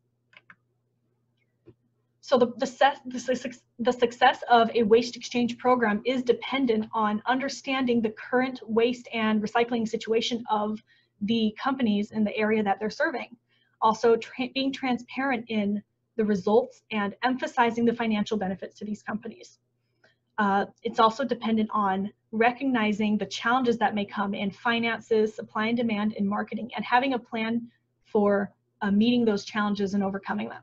So the, the, the, the success of a waste exchange program is dependent on understanding the current waste and recycling situation of the companies in the area that they're serving. Also tra being transparent in the results and emphasizing the financial benefits to these companies. Uh, it's also dependent on recognizing the challenges that may come in finances, supply and demand, and marketing, and having a plan for uh, meeting those challenges and overcoming them.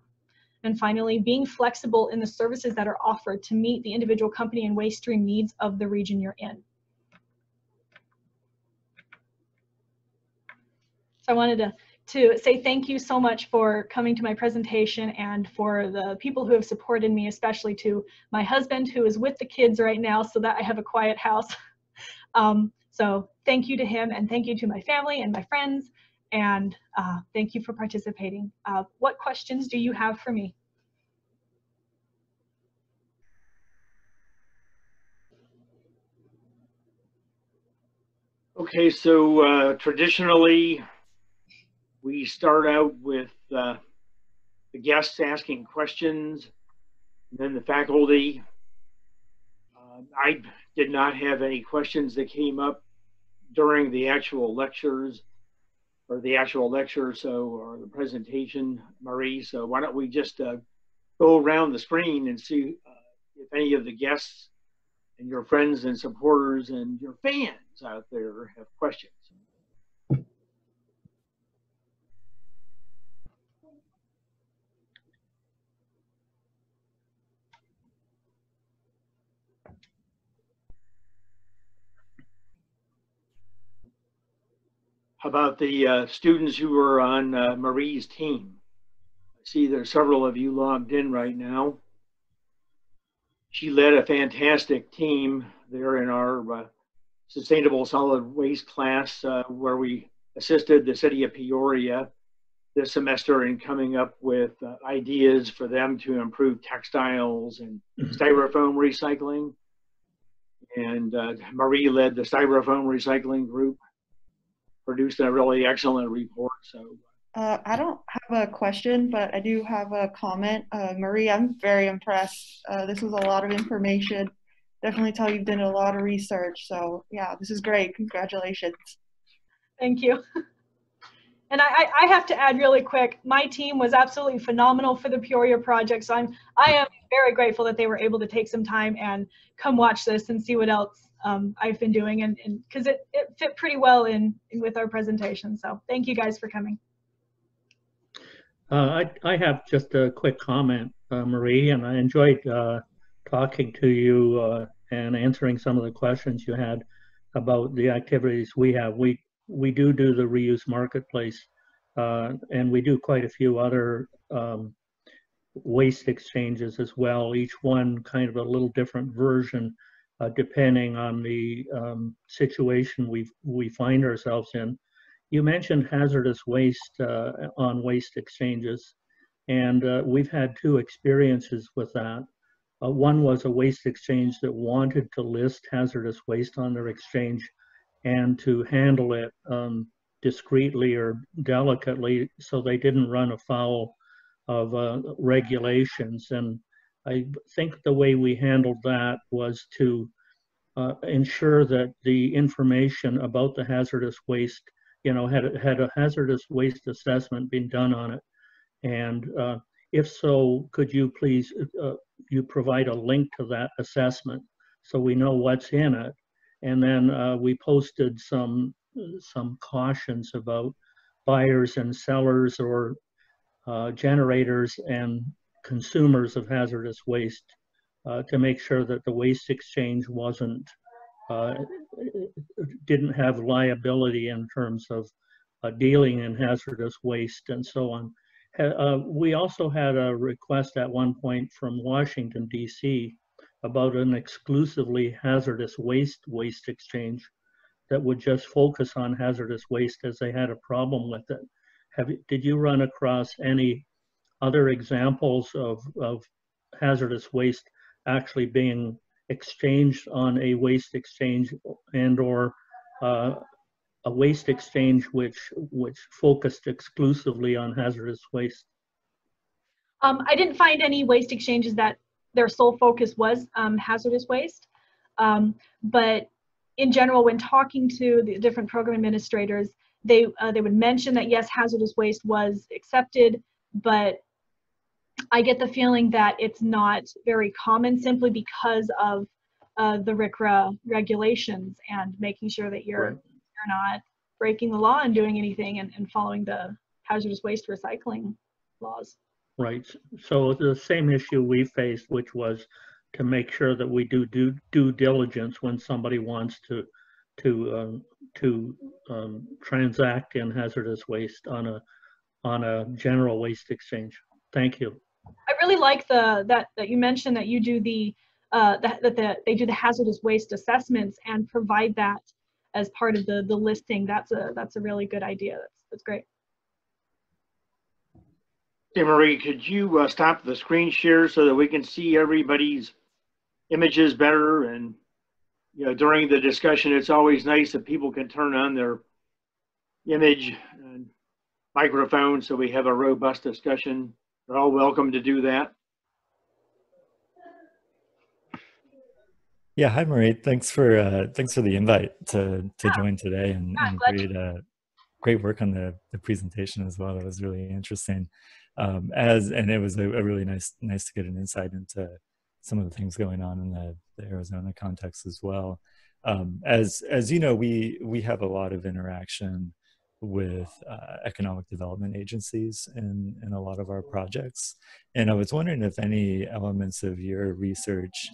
And finally, being flexible in the services that are offered to meet the individual company and waste stream needs of the region you're in. So I wanted to to say thank you so much for coming to my presentation and for the people who have supported me, especially to my husband who is with the kids right now so that I have a quiet house. um, so thank you to him and thank you to my family and my friends and uh, thank you for participating. Uh, what questions do you have for me? Okay, so uh, traditionally, we start out with uh, the guests asking questions, then the faculty. Uh, I did not have any questions that came up during the actual lectures or the actual lecture, so or the presentation, Marie. So why don't we just uh, go around the screen and see uh, if any of the guests and your friends and supporters and your fans out there have questions. About the uh, students who were on uh, Marie's team. I see there are several of you logged in right now. She led a fantastic team there in our uh, sustainable solid waste class uh, where we assisted the city of Peoria this semester in coming up with uh, ideas for them to improve textiles and styrofoam recycling. And uh, Marie led the styrofoam recycling group, produced a really excellent report. So Uh, I don't have a question, but I do have a comment. Uh, Marie, I'm very impressed. Uh, this was a lot of information. Definitely tell you've done a lot of research. So yeah, this is great. Congratulations. Thank you. And I, I- have to add really quick, my team was absolutely phenomenal for the Peoria project. So I'm, I am very grateful that they were able to take some time and come watch this and see what else um, I've been doing and, and, cause it, it fit pretty well in, in with our presentation. So thank you guys for coming. Uh, I, I have just a quick comment, uh, Marie, and I enjoyed uh, talking to you uh, and answering some of the questions you had about the activities we have. We we do do the reuse marketplace, uh, and we do quite a few other um, waste exchanges as well. Each one kind of a little different version, uh, depending on the um, situation we we find ourselves in. You mentioned hazardous waste uh, on waste exchanges, and uh, we've had two experiences with that. Uh, one was a waste exchange that wanted to list hazardous waste on their exchange and to handle it um, discreetly or delicately so they didn't run afoul of uh, regulations. And I think the way we handled that was to uh, ensure that the information about the hazardous waste, you know, had, had a hazardous waste assessment been done on it. And uh, if so, could you please, uh, you provide a link to that assessment so we know what's in it and then uh, we posted some some cautions about buyers and sellers or uh, generators and consumers of hazardous waste uh, to make sure that the waste exchange wasn't uh, didn't have liability in terms of uh, dealing in hazardous waste and so on. Uh, we also had a request at one point from Washington D.C about an exclusively hazardous waste waste exchange that would just focus on hazardous waste as they had a problem with it. Have did you run across any other examples of, of hazardous waste actually being exchanged on a waste exchange and or uh, a waste exchange which which focused exclusively on hazardous waste? Um, I didn't find any waste exchanges that their sole focus was um, hazardous waste. Um, but in general, when talking to the different program administrators, they uh, they would mention that yes, hazardous waste was accepted, but I get the feeling that it's not very common simply because of uh, the RCRA regulations and making sure that you're Right. you're not breaking the law and doing anything and, and following the hazardous waste recycling laws. Right. So the same issue we faced, which was to make sure that we do do due diligence when somebody wants to to um, to um, transact in hazardous waste on a on a general waste exchange. Thank you. I really like the that that you mentioned that you do the uh, that that the, they do the hazardous waste assessments and provide that as part of the the listing. That's a that's a really good idea. That's that's great. Hey, Marie, could you uh, stop the screen share so that we can see everybody's images better? And, you know, during the discussion, it's always nice that people can turn on their image and microphone so we have a robust discussion. They're all welcome to do that. Yeah, hi Marie. Thanks for uh, thanks for the invite to to Yeah. join today and, and great uh, great work on the the presentation as well. That was really interesting. Um, as and it was a, a really nice nice to get an insight into some of the things going on in the, the Arizona context as well. Um, as as you know, we we have a lot of interaction with uh, economic development agencies in in a lot of our projects, and I was wondering if any elements of your research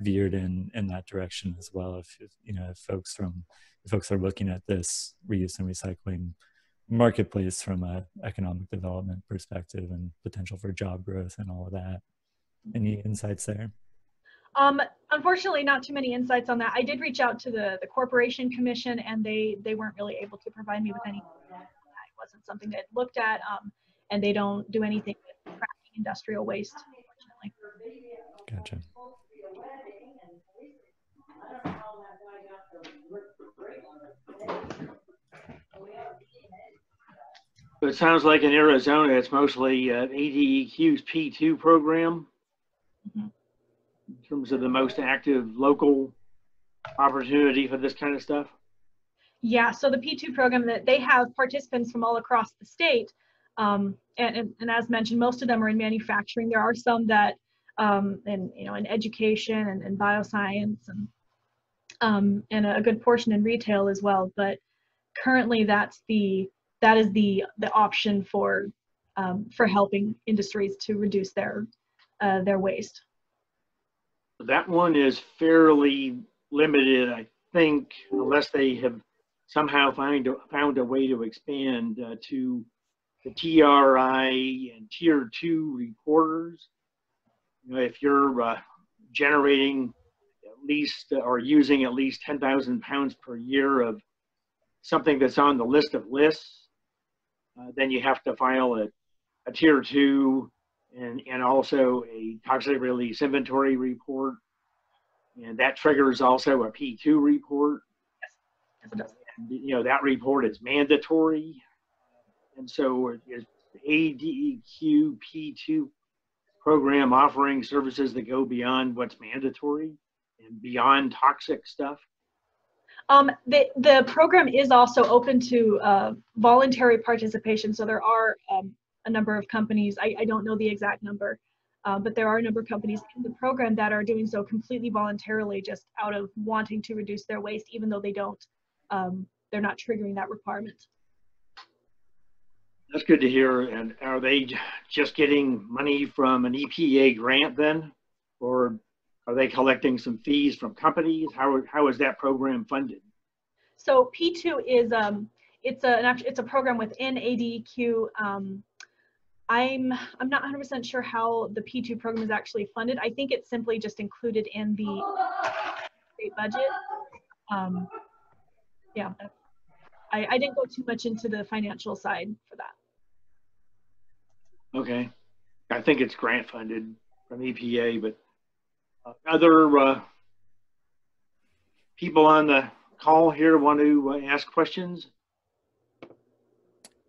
veered in in that direction as well if if, you know if folks from folks are looking at this reuse and recycling marketplace from a economic development perspective and potential for job growth and all of that. Any insights there? Um, unfortunately, not too many insights on that. I did reach out to the, the corporation commission and they, they weren't really able to provide me with any. It wasn't something that looked at, um, and they don't do anything with tracking industrial waste, unfortunately. Gotcha. It sounds like in Arizona, it's mostly uh, ADEQ's P2 program. Mhm. In terms of the most active local opportunity for this kind of stuff. Yeah, so the P2 program that they have participants from all across the state. Um, and, and, and as mentioned, most of them are in manufacturing. There are some that um, in, you know, in education and, and bioscience and, um, and a good portion in retail as well. But currently that's the, that is the, the option for, um, for helping industries to reduce their, uh, their waste. That one is fairly limited, I think, unless they have somehow find, found a way to expand uh, to the TRI and tier two reporters. You know, if you're uh, generating at least or using at least 10,000 pounds per year of something that's on the list of lists, uh, then you have to file a, a tier two and, and also a toxic release inventory report. And that triggers also a P2 report. Yes, it does. And, you know, that report is mandatory. And so is ADEQ P2 program offering services that go beyond what's mandatory and beyond toxic stuff? Um, the, the program is also open to uh, voluntary participation. So there are um, a number of companies, I, I don't know the exact number, uh, but there are a number of companies in the program that are doing so completely voluntarily, just out of wanting to reduce their waste, even though they don't, um, they're not triggering that requirement. That's good to hear. And are they just getting money from an EPA grant then? Or are they collecting some fees from companies? How, how is that program funded? So P2 is um, it's a it's a program within ADEQ. Um, I'm I'm not 100% sure how the P2 program is actually funded. I think it's simply just included in the state budget. Um, yeah, I, I didn't go too much into the financial side for that. Okay. I think it's grant funded from EPA, but other uh, people on the call here want to uh, ask questions?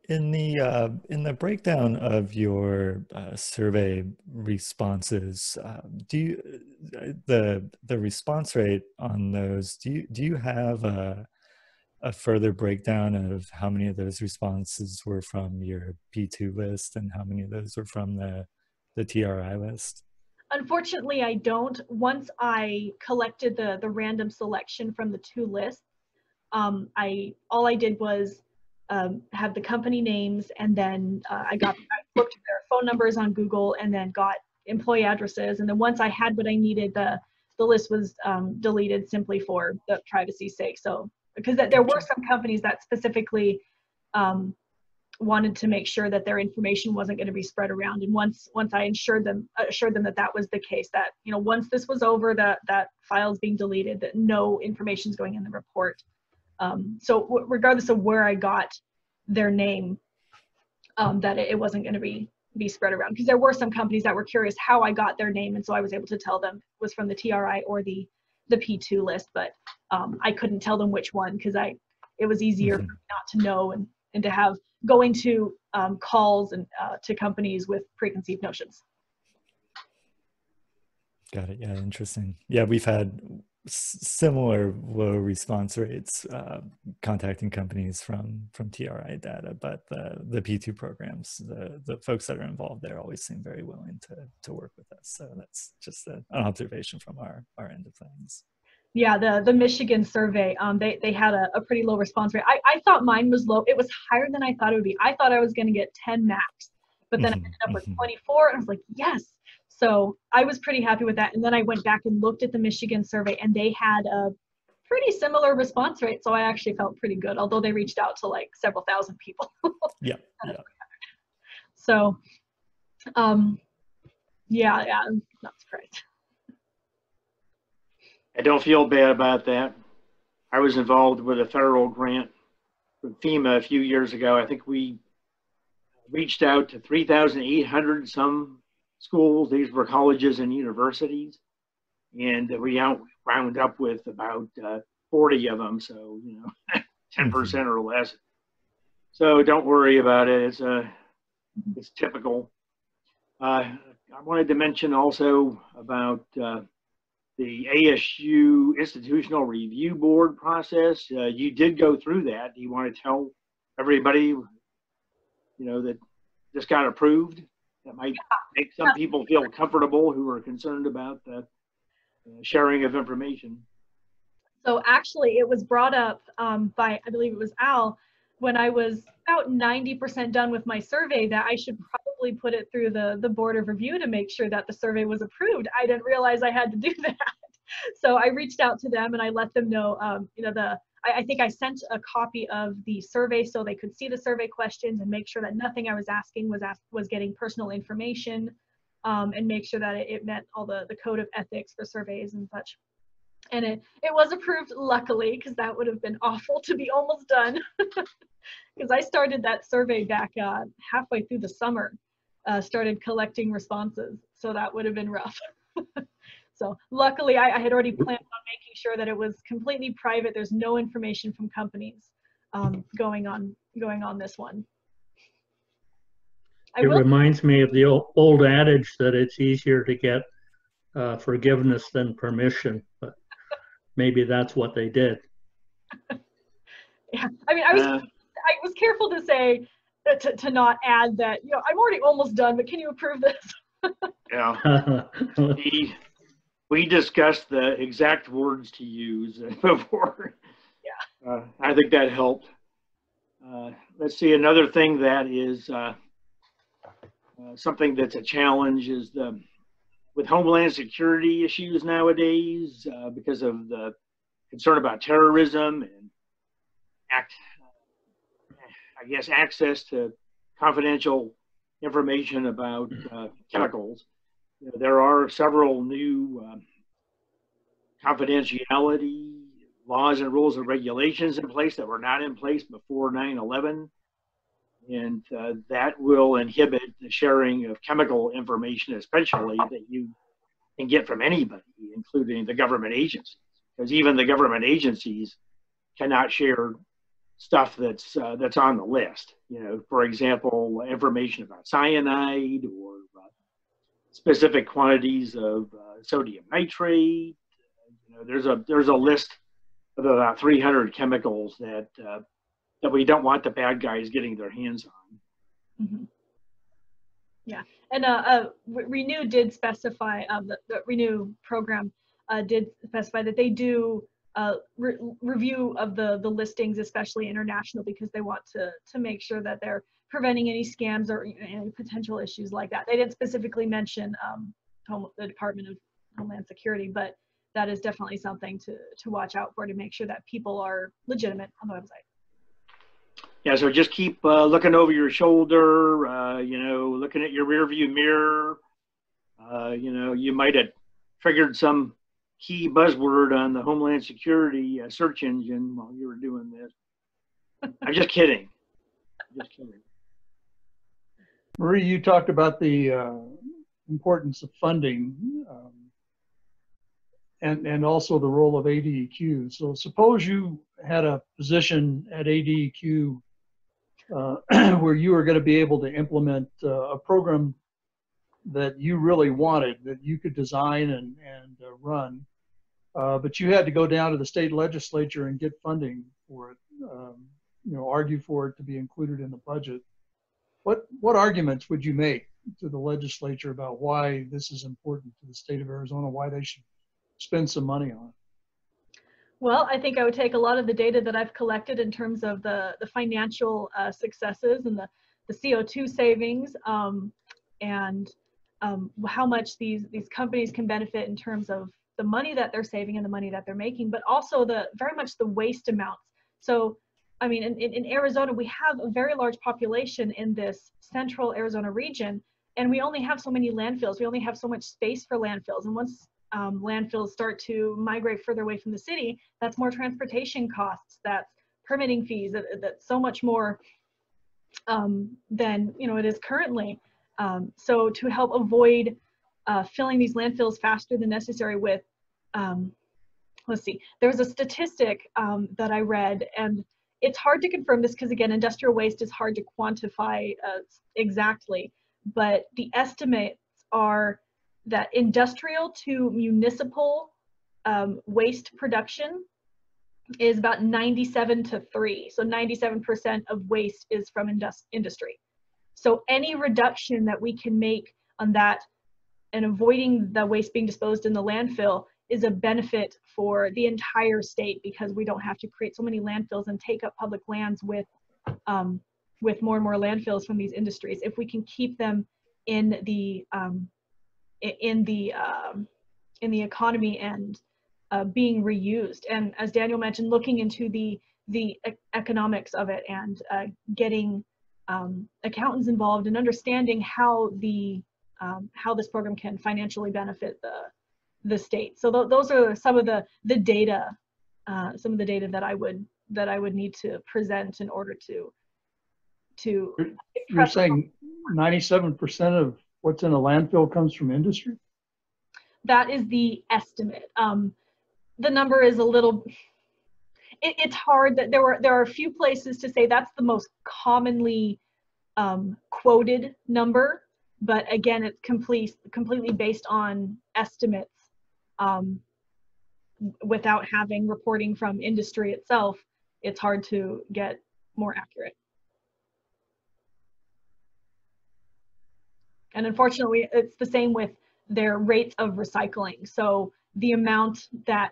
In the uh, in the breakdown of your uh, survey responses, uh, do you the the response rate on those? Do you do you have a a further breakdown of how many of those responses were from your P two list and how many of those were from the the TRI list? Unfortunately, I don't. Once I collected the the random selection from the two lists, um, I all I did was um, have the company names, and then uh, I got I looked at their phone numbers on Google, and then got employee addresses. And then once I had what I needed, the the list was um, deleted simply for the privacy sake. So because th- there were some companies that specifically um, wanted to make sure that their information wasn't going to be spread around. And once once I assured them assured them that that was the case, that you know once this was over, that that file's being deleted, that no information is going in the report. Um, so w- regardless of where I got their name, um, that it, it wasn't going to be be spread around because there were some companies that were curious how I got their name, and so I was able to tell them it was from the TRI or the the P2 list, but um, I couldn't tell them which one because I it was easier Mhm. me not to know and and to have going to um, calls and uh, to companies with preconceived notions. Got it. Yeah, interesting. Yeah, we've had similar low response rates uh, contacting companies from from TRI data, but the the P2 programs, the the folks that are involved there always seem very willing to to work with us. So that's just a, an observation from our our end of things. Yeah, the the Michigan survey, um, they they had a, a pretty low response rate. I, I thought mine was low. It was higher than I thought it would be. I thought I was going to get 10 max, but then I Mhm, ended up with mhm. 24, and I was like, yes. So I was pretty happy with that. And then I went back and looked at the Michigan survey, and they had a pretty similar response rate. So I actually felt pretty good, although they reached out to like several thousand people. Yeah, yeah. So, um, yeah, yeah, that's great. I don't feel bad about that. I was involved with a federal grant from FEMA a few years ago. I think we reached out to 3,800 some schools. These were colleges and universities. And we out, wound up with about uh, 40 of them. So, you know, 10% or less. So don't worry about it. It's, uh, it's typical. Uh, I wanted to mention also about uh, the ASU Institutional Review Board process. Uh, you did go through that. Do you want to tell everybody, you know, that this got approved? That might make some people feel comfortable who are concerned about the uh, sharing of information. So actually, it was brought up um, by, I believe it was Al, when I was about 90% done with my survey that I should put it through the, the board of review to make sure that the survey was approved. I didn't realize I had to do that. So I reached out to them and I let them know, um, you know, the, I, I think I sent a copy of the survey so they could see the survey questions and make sure that nothing I was asking was asked, was getting personal information um, and make sure that it, it met all the, the code of ethics for surveys and such. And it, it was approved luckily because that would have been awful to be almost done. Because I started that survey back uh, halfway through the summer, uh, started collecting responses. So that would have been rough. so luckily I, I, had already planned on making sure that it was completely private. There's no information from companies um, going on going on this one. I it will, reminds me of the old, old adage that it's easier to get uh, forgiveness than permission, but maybe that's what they did. yeah, I mean, I was uh, I was careful to say to, to not add that you know I'm already almost done, but can you approve this? yeah, we, we discussed the exact words to use before. Yeah, uh, I think that helped. Uh, let's see another thing that is uh, uh, something that's a challenge is the with homeland security issues nowadays uh, because of the concern about terrorism and act, I guess, access to confidential information about uh, chemicals. There are several new um, confidentiality laws and rules and regulations in place that were not in place before 9 11 and uh, that will inhibit the sharing of chemical information, especially that you can get from anybody, including the government agencies, because even the government agencies cannot share stuff that's uh, that's on the list. You know, for example, information about cyanide or uh, specific quantities of uh, sodium nitrate. You know, there's a there's a list of about 300 chemicals that uh, that we don't want the bad guys getting their hands on. Mm-hmm. Yeah, and uh, uh, Renew did specify, um, the, the Renew program did specify that they do uh, re- review of the the listings, especially international, because they want to to make sure that they're preventing any scams or any potential issues like that. They didn't specifically mention um, home, the Department of Homeland Security, but that is definitely something to to watch out for to make sure that people are legitimate on the website yeah, so just keep uh, looking over your shoulder, uh, you know, looking at your rearview mirror. Uh, you know, you might have triggered some key buzzword on the Homeland Security uh, search engine while you were doing this. I'm just kidding. I'm just kidding. Marie, you talked about the uh, importance of funding um, and, and also the role of ADEQ. So suppose you had a position at ADEQ uh, where you were going to be able to implement uh, a program that you really wanted, that you could design and, and uh, run, uh, but you had to go down to the state legislature and get funding for it, um, you know, argue for it to be included in the budget. What, what arguments would you make to the legislature about why this is important to the state of Arizona, why they should spend some money on it? Well, I think I would take a lot of the data that I've collected in terms of the, the financial uh, successes and the, the CO2 savings um, and um, how much these, these companies can benefit in terms of the money that they're saving and the money that they're making, but also the very much the waste amounts. So, I mean, in, in, Arizona, we have a very large population in this central Arizona region, and we only have so many landfills. We only have so much space for landfills. And once um, landfills start to migrate further away from the city, that's more transportation costs, that's permitting fees, that, that's so much more um, than you know it is currently. Um, so to help avoid uh, filling these landfills faster than necessary with, um, let's see, there was a statistic um, that I read, and it's hard to confirm this because again, industrial waste is hard to quantify uh, exactly, but the estimates are that industrial to municipal um, waste production is about 97 to 3. So 97% of waste is from indus industry. So any reduction that we can make on that and avoiding the waste being disposed in the landfill is a benefit for the entire state because we don't have to create so many landfills and take up public lands with um, with more and more landfills from these industries. If we can keep them in the um, in the um, in the economy and uh, being reused. And as Daniel mentioned, looking into the the e economics of it and uh, getting um, accountants involved and understanding how the um, how this program can financially benefit the the state. So th those are some of the the data, uh, some of the data that I would that I would need to present in order to to. You're saying 97% of what's in a landfill comes from industry? That is the estimate. Um, the number is a little it, it's hard that there were there are a few places to say that's the most commonly um, quoted number but again it's complete completely based on estimates um, without having reporting from industry itself it's hard to get more accurate and unfortunately it's the same with their rates of recycling so the amount that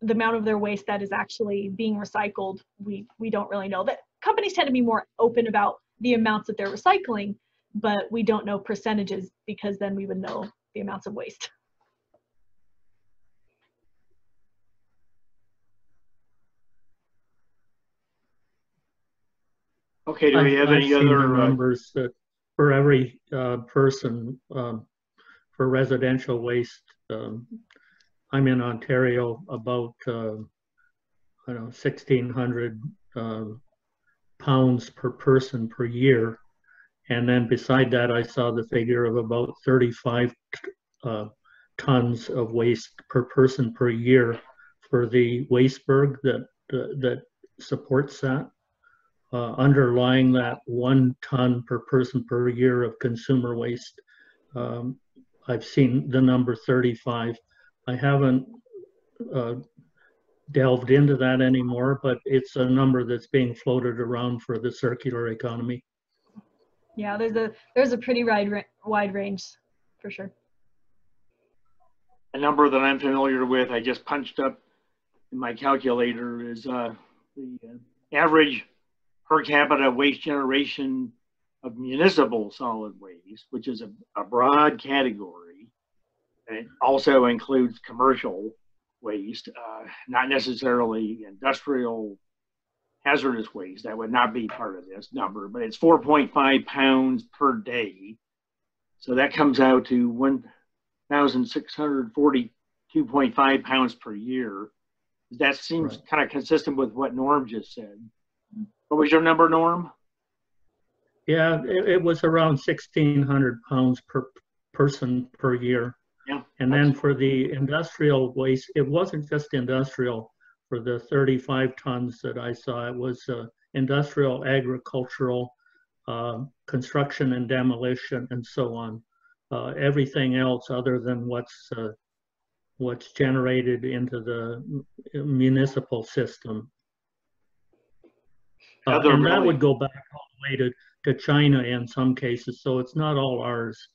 the amount of their waste that is actually being recycled, we, we don't really know. That companies tend to be more open about the amounts that they're recycling, but we don't know percentages because then we would know the amounts of waste. Okay, do we I've- I've any the other, uh, Numbers that for every uh, person, um, for residential waste, um, I'm in Ontario, about, uh, I don't know, 1,600 um, pounds per person per year. And then beside that, I saw the figure of about 35 uh, tons of waste per person per year for the Wasteberg that, uh, that supports that. Uh, underlying that one ton per person per year of consumer waste. Um, I've seen the number 35. I haven't uh, delved into that anymore, but it's a number that's being floated around for the circular economy. Yeah, there's a there's a pretty wide ra- wide range for sure. a number that I'm familiar with, I just punched up in my calculator is, uh, the uh, average per capita waste generation of municipal solid waste, which is a, a broad category. And it also includes commercial waste, uh, not necessarily industrial hazardous waste. That would not be part of this number, but it's 4.5 pounds per day. So that comes out to 1,642.5 pounds per year. That seems Right. kind of consistent with what Norm just said. What was your number, Norm? Yeah, it, it was around 1,600 pounds per person per year. Yeah. And then for the industrial waste, it wasn't just industrial. For the 35 tons that I saw, it was uh, industrial, agricultural, uh, construction and demolition, and so on. Uh, everything else other than what's uh, what's generated into the municipal system. Uh, Other and that would go back all the way to, to China in some cases, so it's not all ours.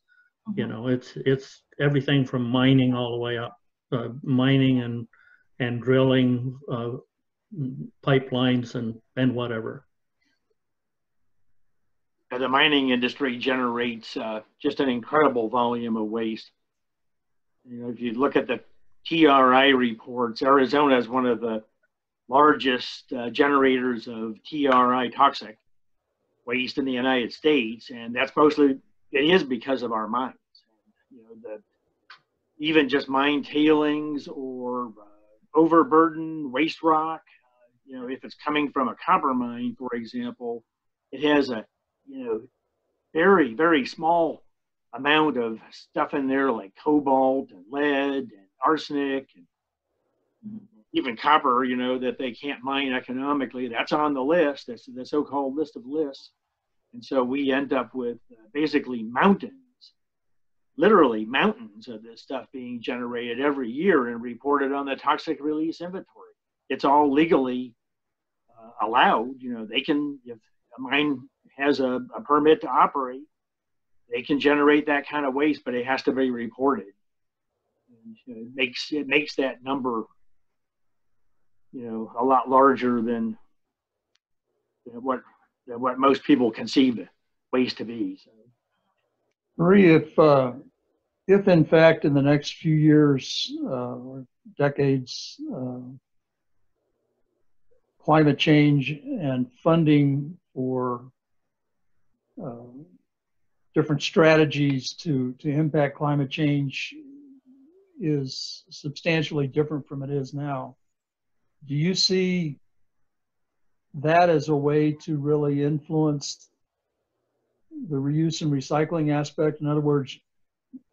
You Mhm. know, it's it's everything from mining all the way up, uh, mining and and drilling uh, pipelines and and whatever. The mining industry generates uh, just an incredible volume of waste. You know, if you look at the TRI reports, Arizona is one of the largest uh, generators of TRI toxic waste in the United States, and that's mostly it is because of our mines. You know, the even just mine tailings or uh, overburden waste rock. Uh, you know, if it's coming from a copper mine, for example, it has a you know very very small amount of stuff in there like cobalt and lead and arsenic and even copper, you know, that they can't mine economically. That's on the list. That's the so-called list of lists. And so we end up with uh, basically mountains, literally mountains of this stuff being generated every year and reported on the toxic release inventory. It's all legally uh, allowed. You know, they can, if a mine has a, a permit to operate, they can generate that kind of waste, but it has to be reported. And, you know, it makes it makes that number, you know, a lot larger than, what than what most people conceive waste to be. So. Marie, if uh, if in fact in the next few years uh, or decades, uh, climate change and funding for uh, different strategies to to impact climate change is substantially different from it is now. Do you see that as a way to really influence the reuse and recycling aspect? In other words,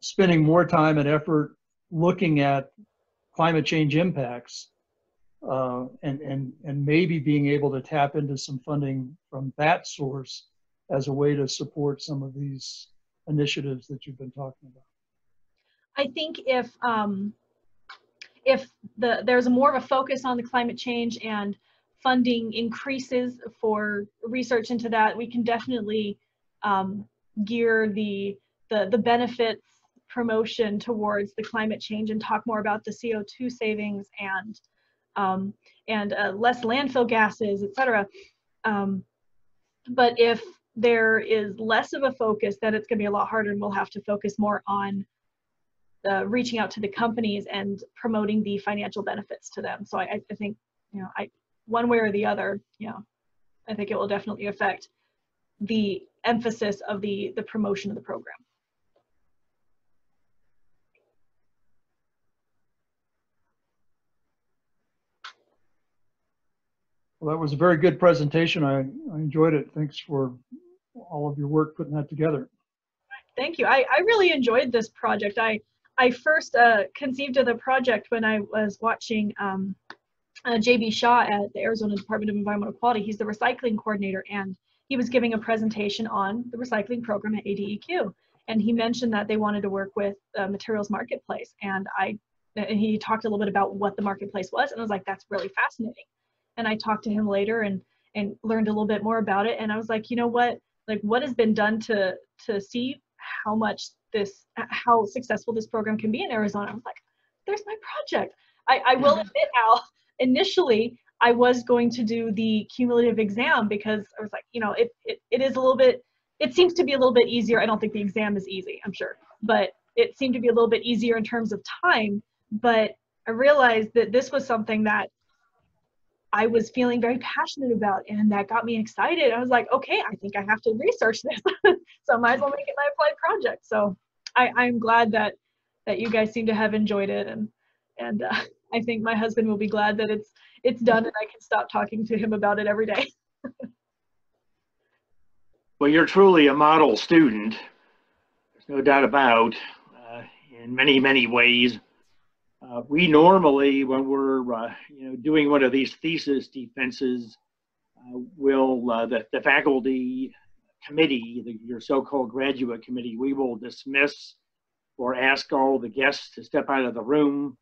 spending more time and effort looking at climate change impacts uh, and, and, and maybe being able to tap into some funding from that source as a way to support some of these initiatives that you've been talking about? I think if um, if the there's more of a focus on the climate change and funding increases for research into that, we can definitely um, gear the, the the benefits promotion towards the climate change and talk more about the CO2 savings and um, and uh, less landfill gases, etc. Um, but if there is less of a focus, then it's going to be a lot harder, and we'll have to focus more on uh, reaching out to the companies and promoting the financial benefits to them. So I, I think, you know, I one way or the other, you know, I think it will definitely affect the emphasis of the the promotion of the program. Well, that was a very good presentation. I, I enjoyed it. Thanks for all of your work putting that together. Thank you. I, I really enjoyed this project. I, I first uh, conceived of the project when I was watching um, uh, JB Shaw at the Arizona Department of Environmental Quality. He's the recycling coordinator, and he was giving a presentation on the recycling program at ADEQ. And he mentioned that they wanted to work with Materials Marketplace. And I, and he talked a little bit about what the marketplace was, and I was like, that's really fascinating and I talked to him later and and learned a little bit more about it. And I was like, you know what? Like, what has been done to to see how much this how successful this program can be in Arizona? I was like, there's my project. I, I will mm-hmm. admit, Al, initially I was going to do the cumulative exam because I was like, you know, it, it, it is a little bit, it seems to be a little bit easier. I don't think the exam is easy, I'm sure, but it seemed to be a little bit easier in terms of time. But I realized that this was something that I was feeling very passionate about and that got me excited. I was like, okay, I think I have to research this. so I might as well make it my applied project. So I, I'm glad that that you guys seem to have enjoyed it and and uh, I think my husband will be glad that it's it's done and I can stop talking to him about it every day. well, you're truly a model student. There's no doubt about uh, in many, many ways. Uh, we normally, when we're uh, you know doing one of these thesis defenses, uh, will uh, the, the faculty committee, the, your so-called graduate committee, we will dismiss or ask all the guests to step out of the room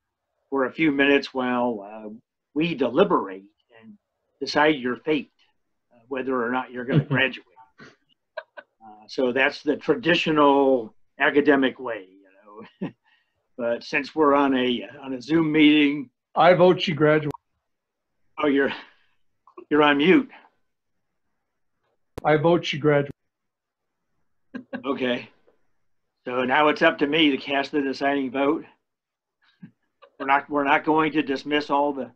for a few minutes while uh, we deliberate and decide your fate, uh, whether or not you're going to graduate. so that's the traditional academic way, you know. But since we're on a on a Zoom meeting, I vote she graduate. Oh, you're you're on mute. I vote she graduate. Okay. So now it's up to me to cast the deciding vote. we're not, we're not going to dismiss all the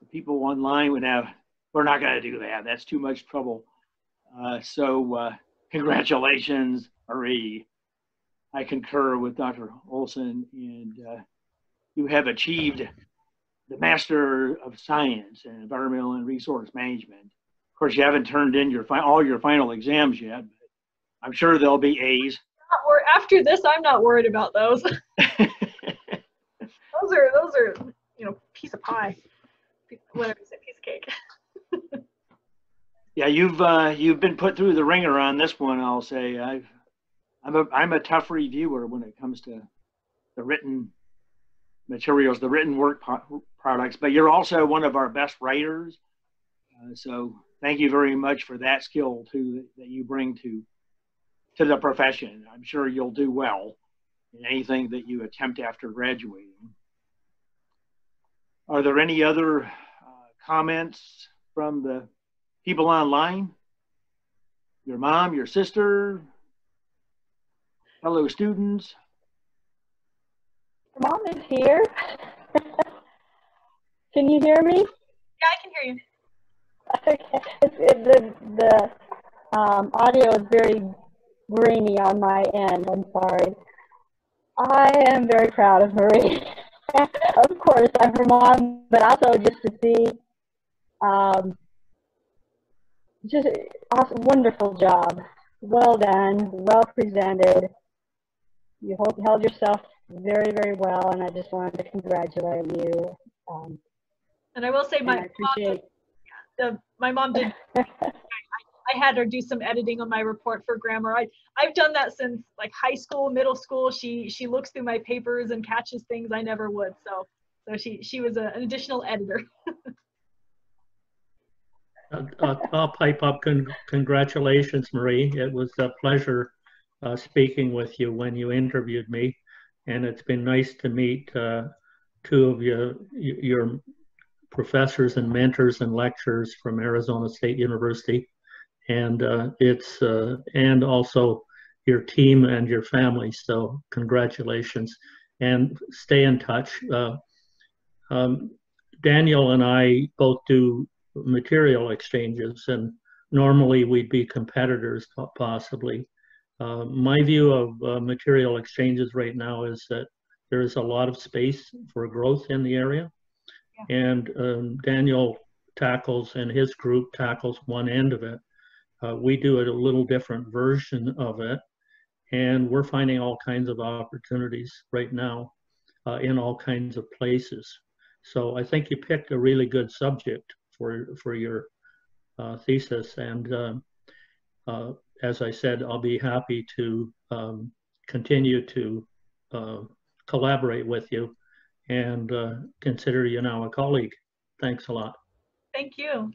the people online would have, we're not going to do that. That's too much trouble. Uh, so uh, congratulations, Marie. I concur with Dr. Olson and uh, you have achieved the Master of Science in Environmental and Resource Management. Of course, you haven't turned in your all your final exams yet, but I'm sure there'll be A's. Or After this, I'm not worried about those. those are those are you know piece of pie, whatever you say, piece of cake. Yeah, you've uh, you've been put through the wringer on this one. I'll say I've I'm a I'm a tough reviewer when it comes to the written materials, the written work po- products. But you're also one of our best writers, uh, so thank you very much for that skill too that, you bring to to the profession. I'm sure you'll do well in anything that you attempt after graduating. Are there any other uh, comments from the people online, your mom, your sister, fellow students. Mom is here. Can you hear me? Yeah, I can hear you. Okay. It's, it, the the um, audio is very grainy on my end. I'm sorry. I am very proud of Marie. of course, I'm her mom, but also just to see, um, just awesome, wonderful job. Well done, well presented. You hold, held yourself very, very well, and I just wanted to congratulate you. Um, And I will say my I mom, appreciate. the, my mom did I had her do some editing on my report for grammar. I, I've done that since like high school, middle school. She she looks through my papers and catches things I never would. So so she she was a, an additional editor. Uh, uh, I'll pipe up. Con- congratulations, Marie. It was a pleasure uh, speaking with you when you interviewed me, and it's been nice to meet uh, two of your your professors and mentors and lecturers from Arizona State University, and uh, it's uh, and also your team and your family. So congratulations, and stay in touch. Uh, um, Daniel and I both do material exchanges, and normally we'd be competitors po- possibly. Uh, my view of uh, material exchanges right now is that there is a lot of space for growth in the area, and um, Daniel tackles and his group tackles one end of it. Uh, we do it a little different version of it, and we're finding all kinds of opportunities right now uh, in all kinds of places. So I think you picked a really good subject for for your uh, thesis, and um, uh, as I said, I'll be happy to um, continue to uh, collaborate with you and uh, consider you now a colleague. Thanks a lot. Thank you.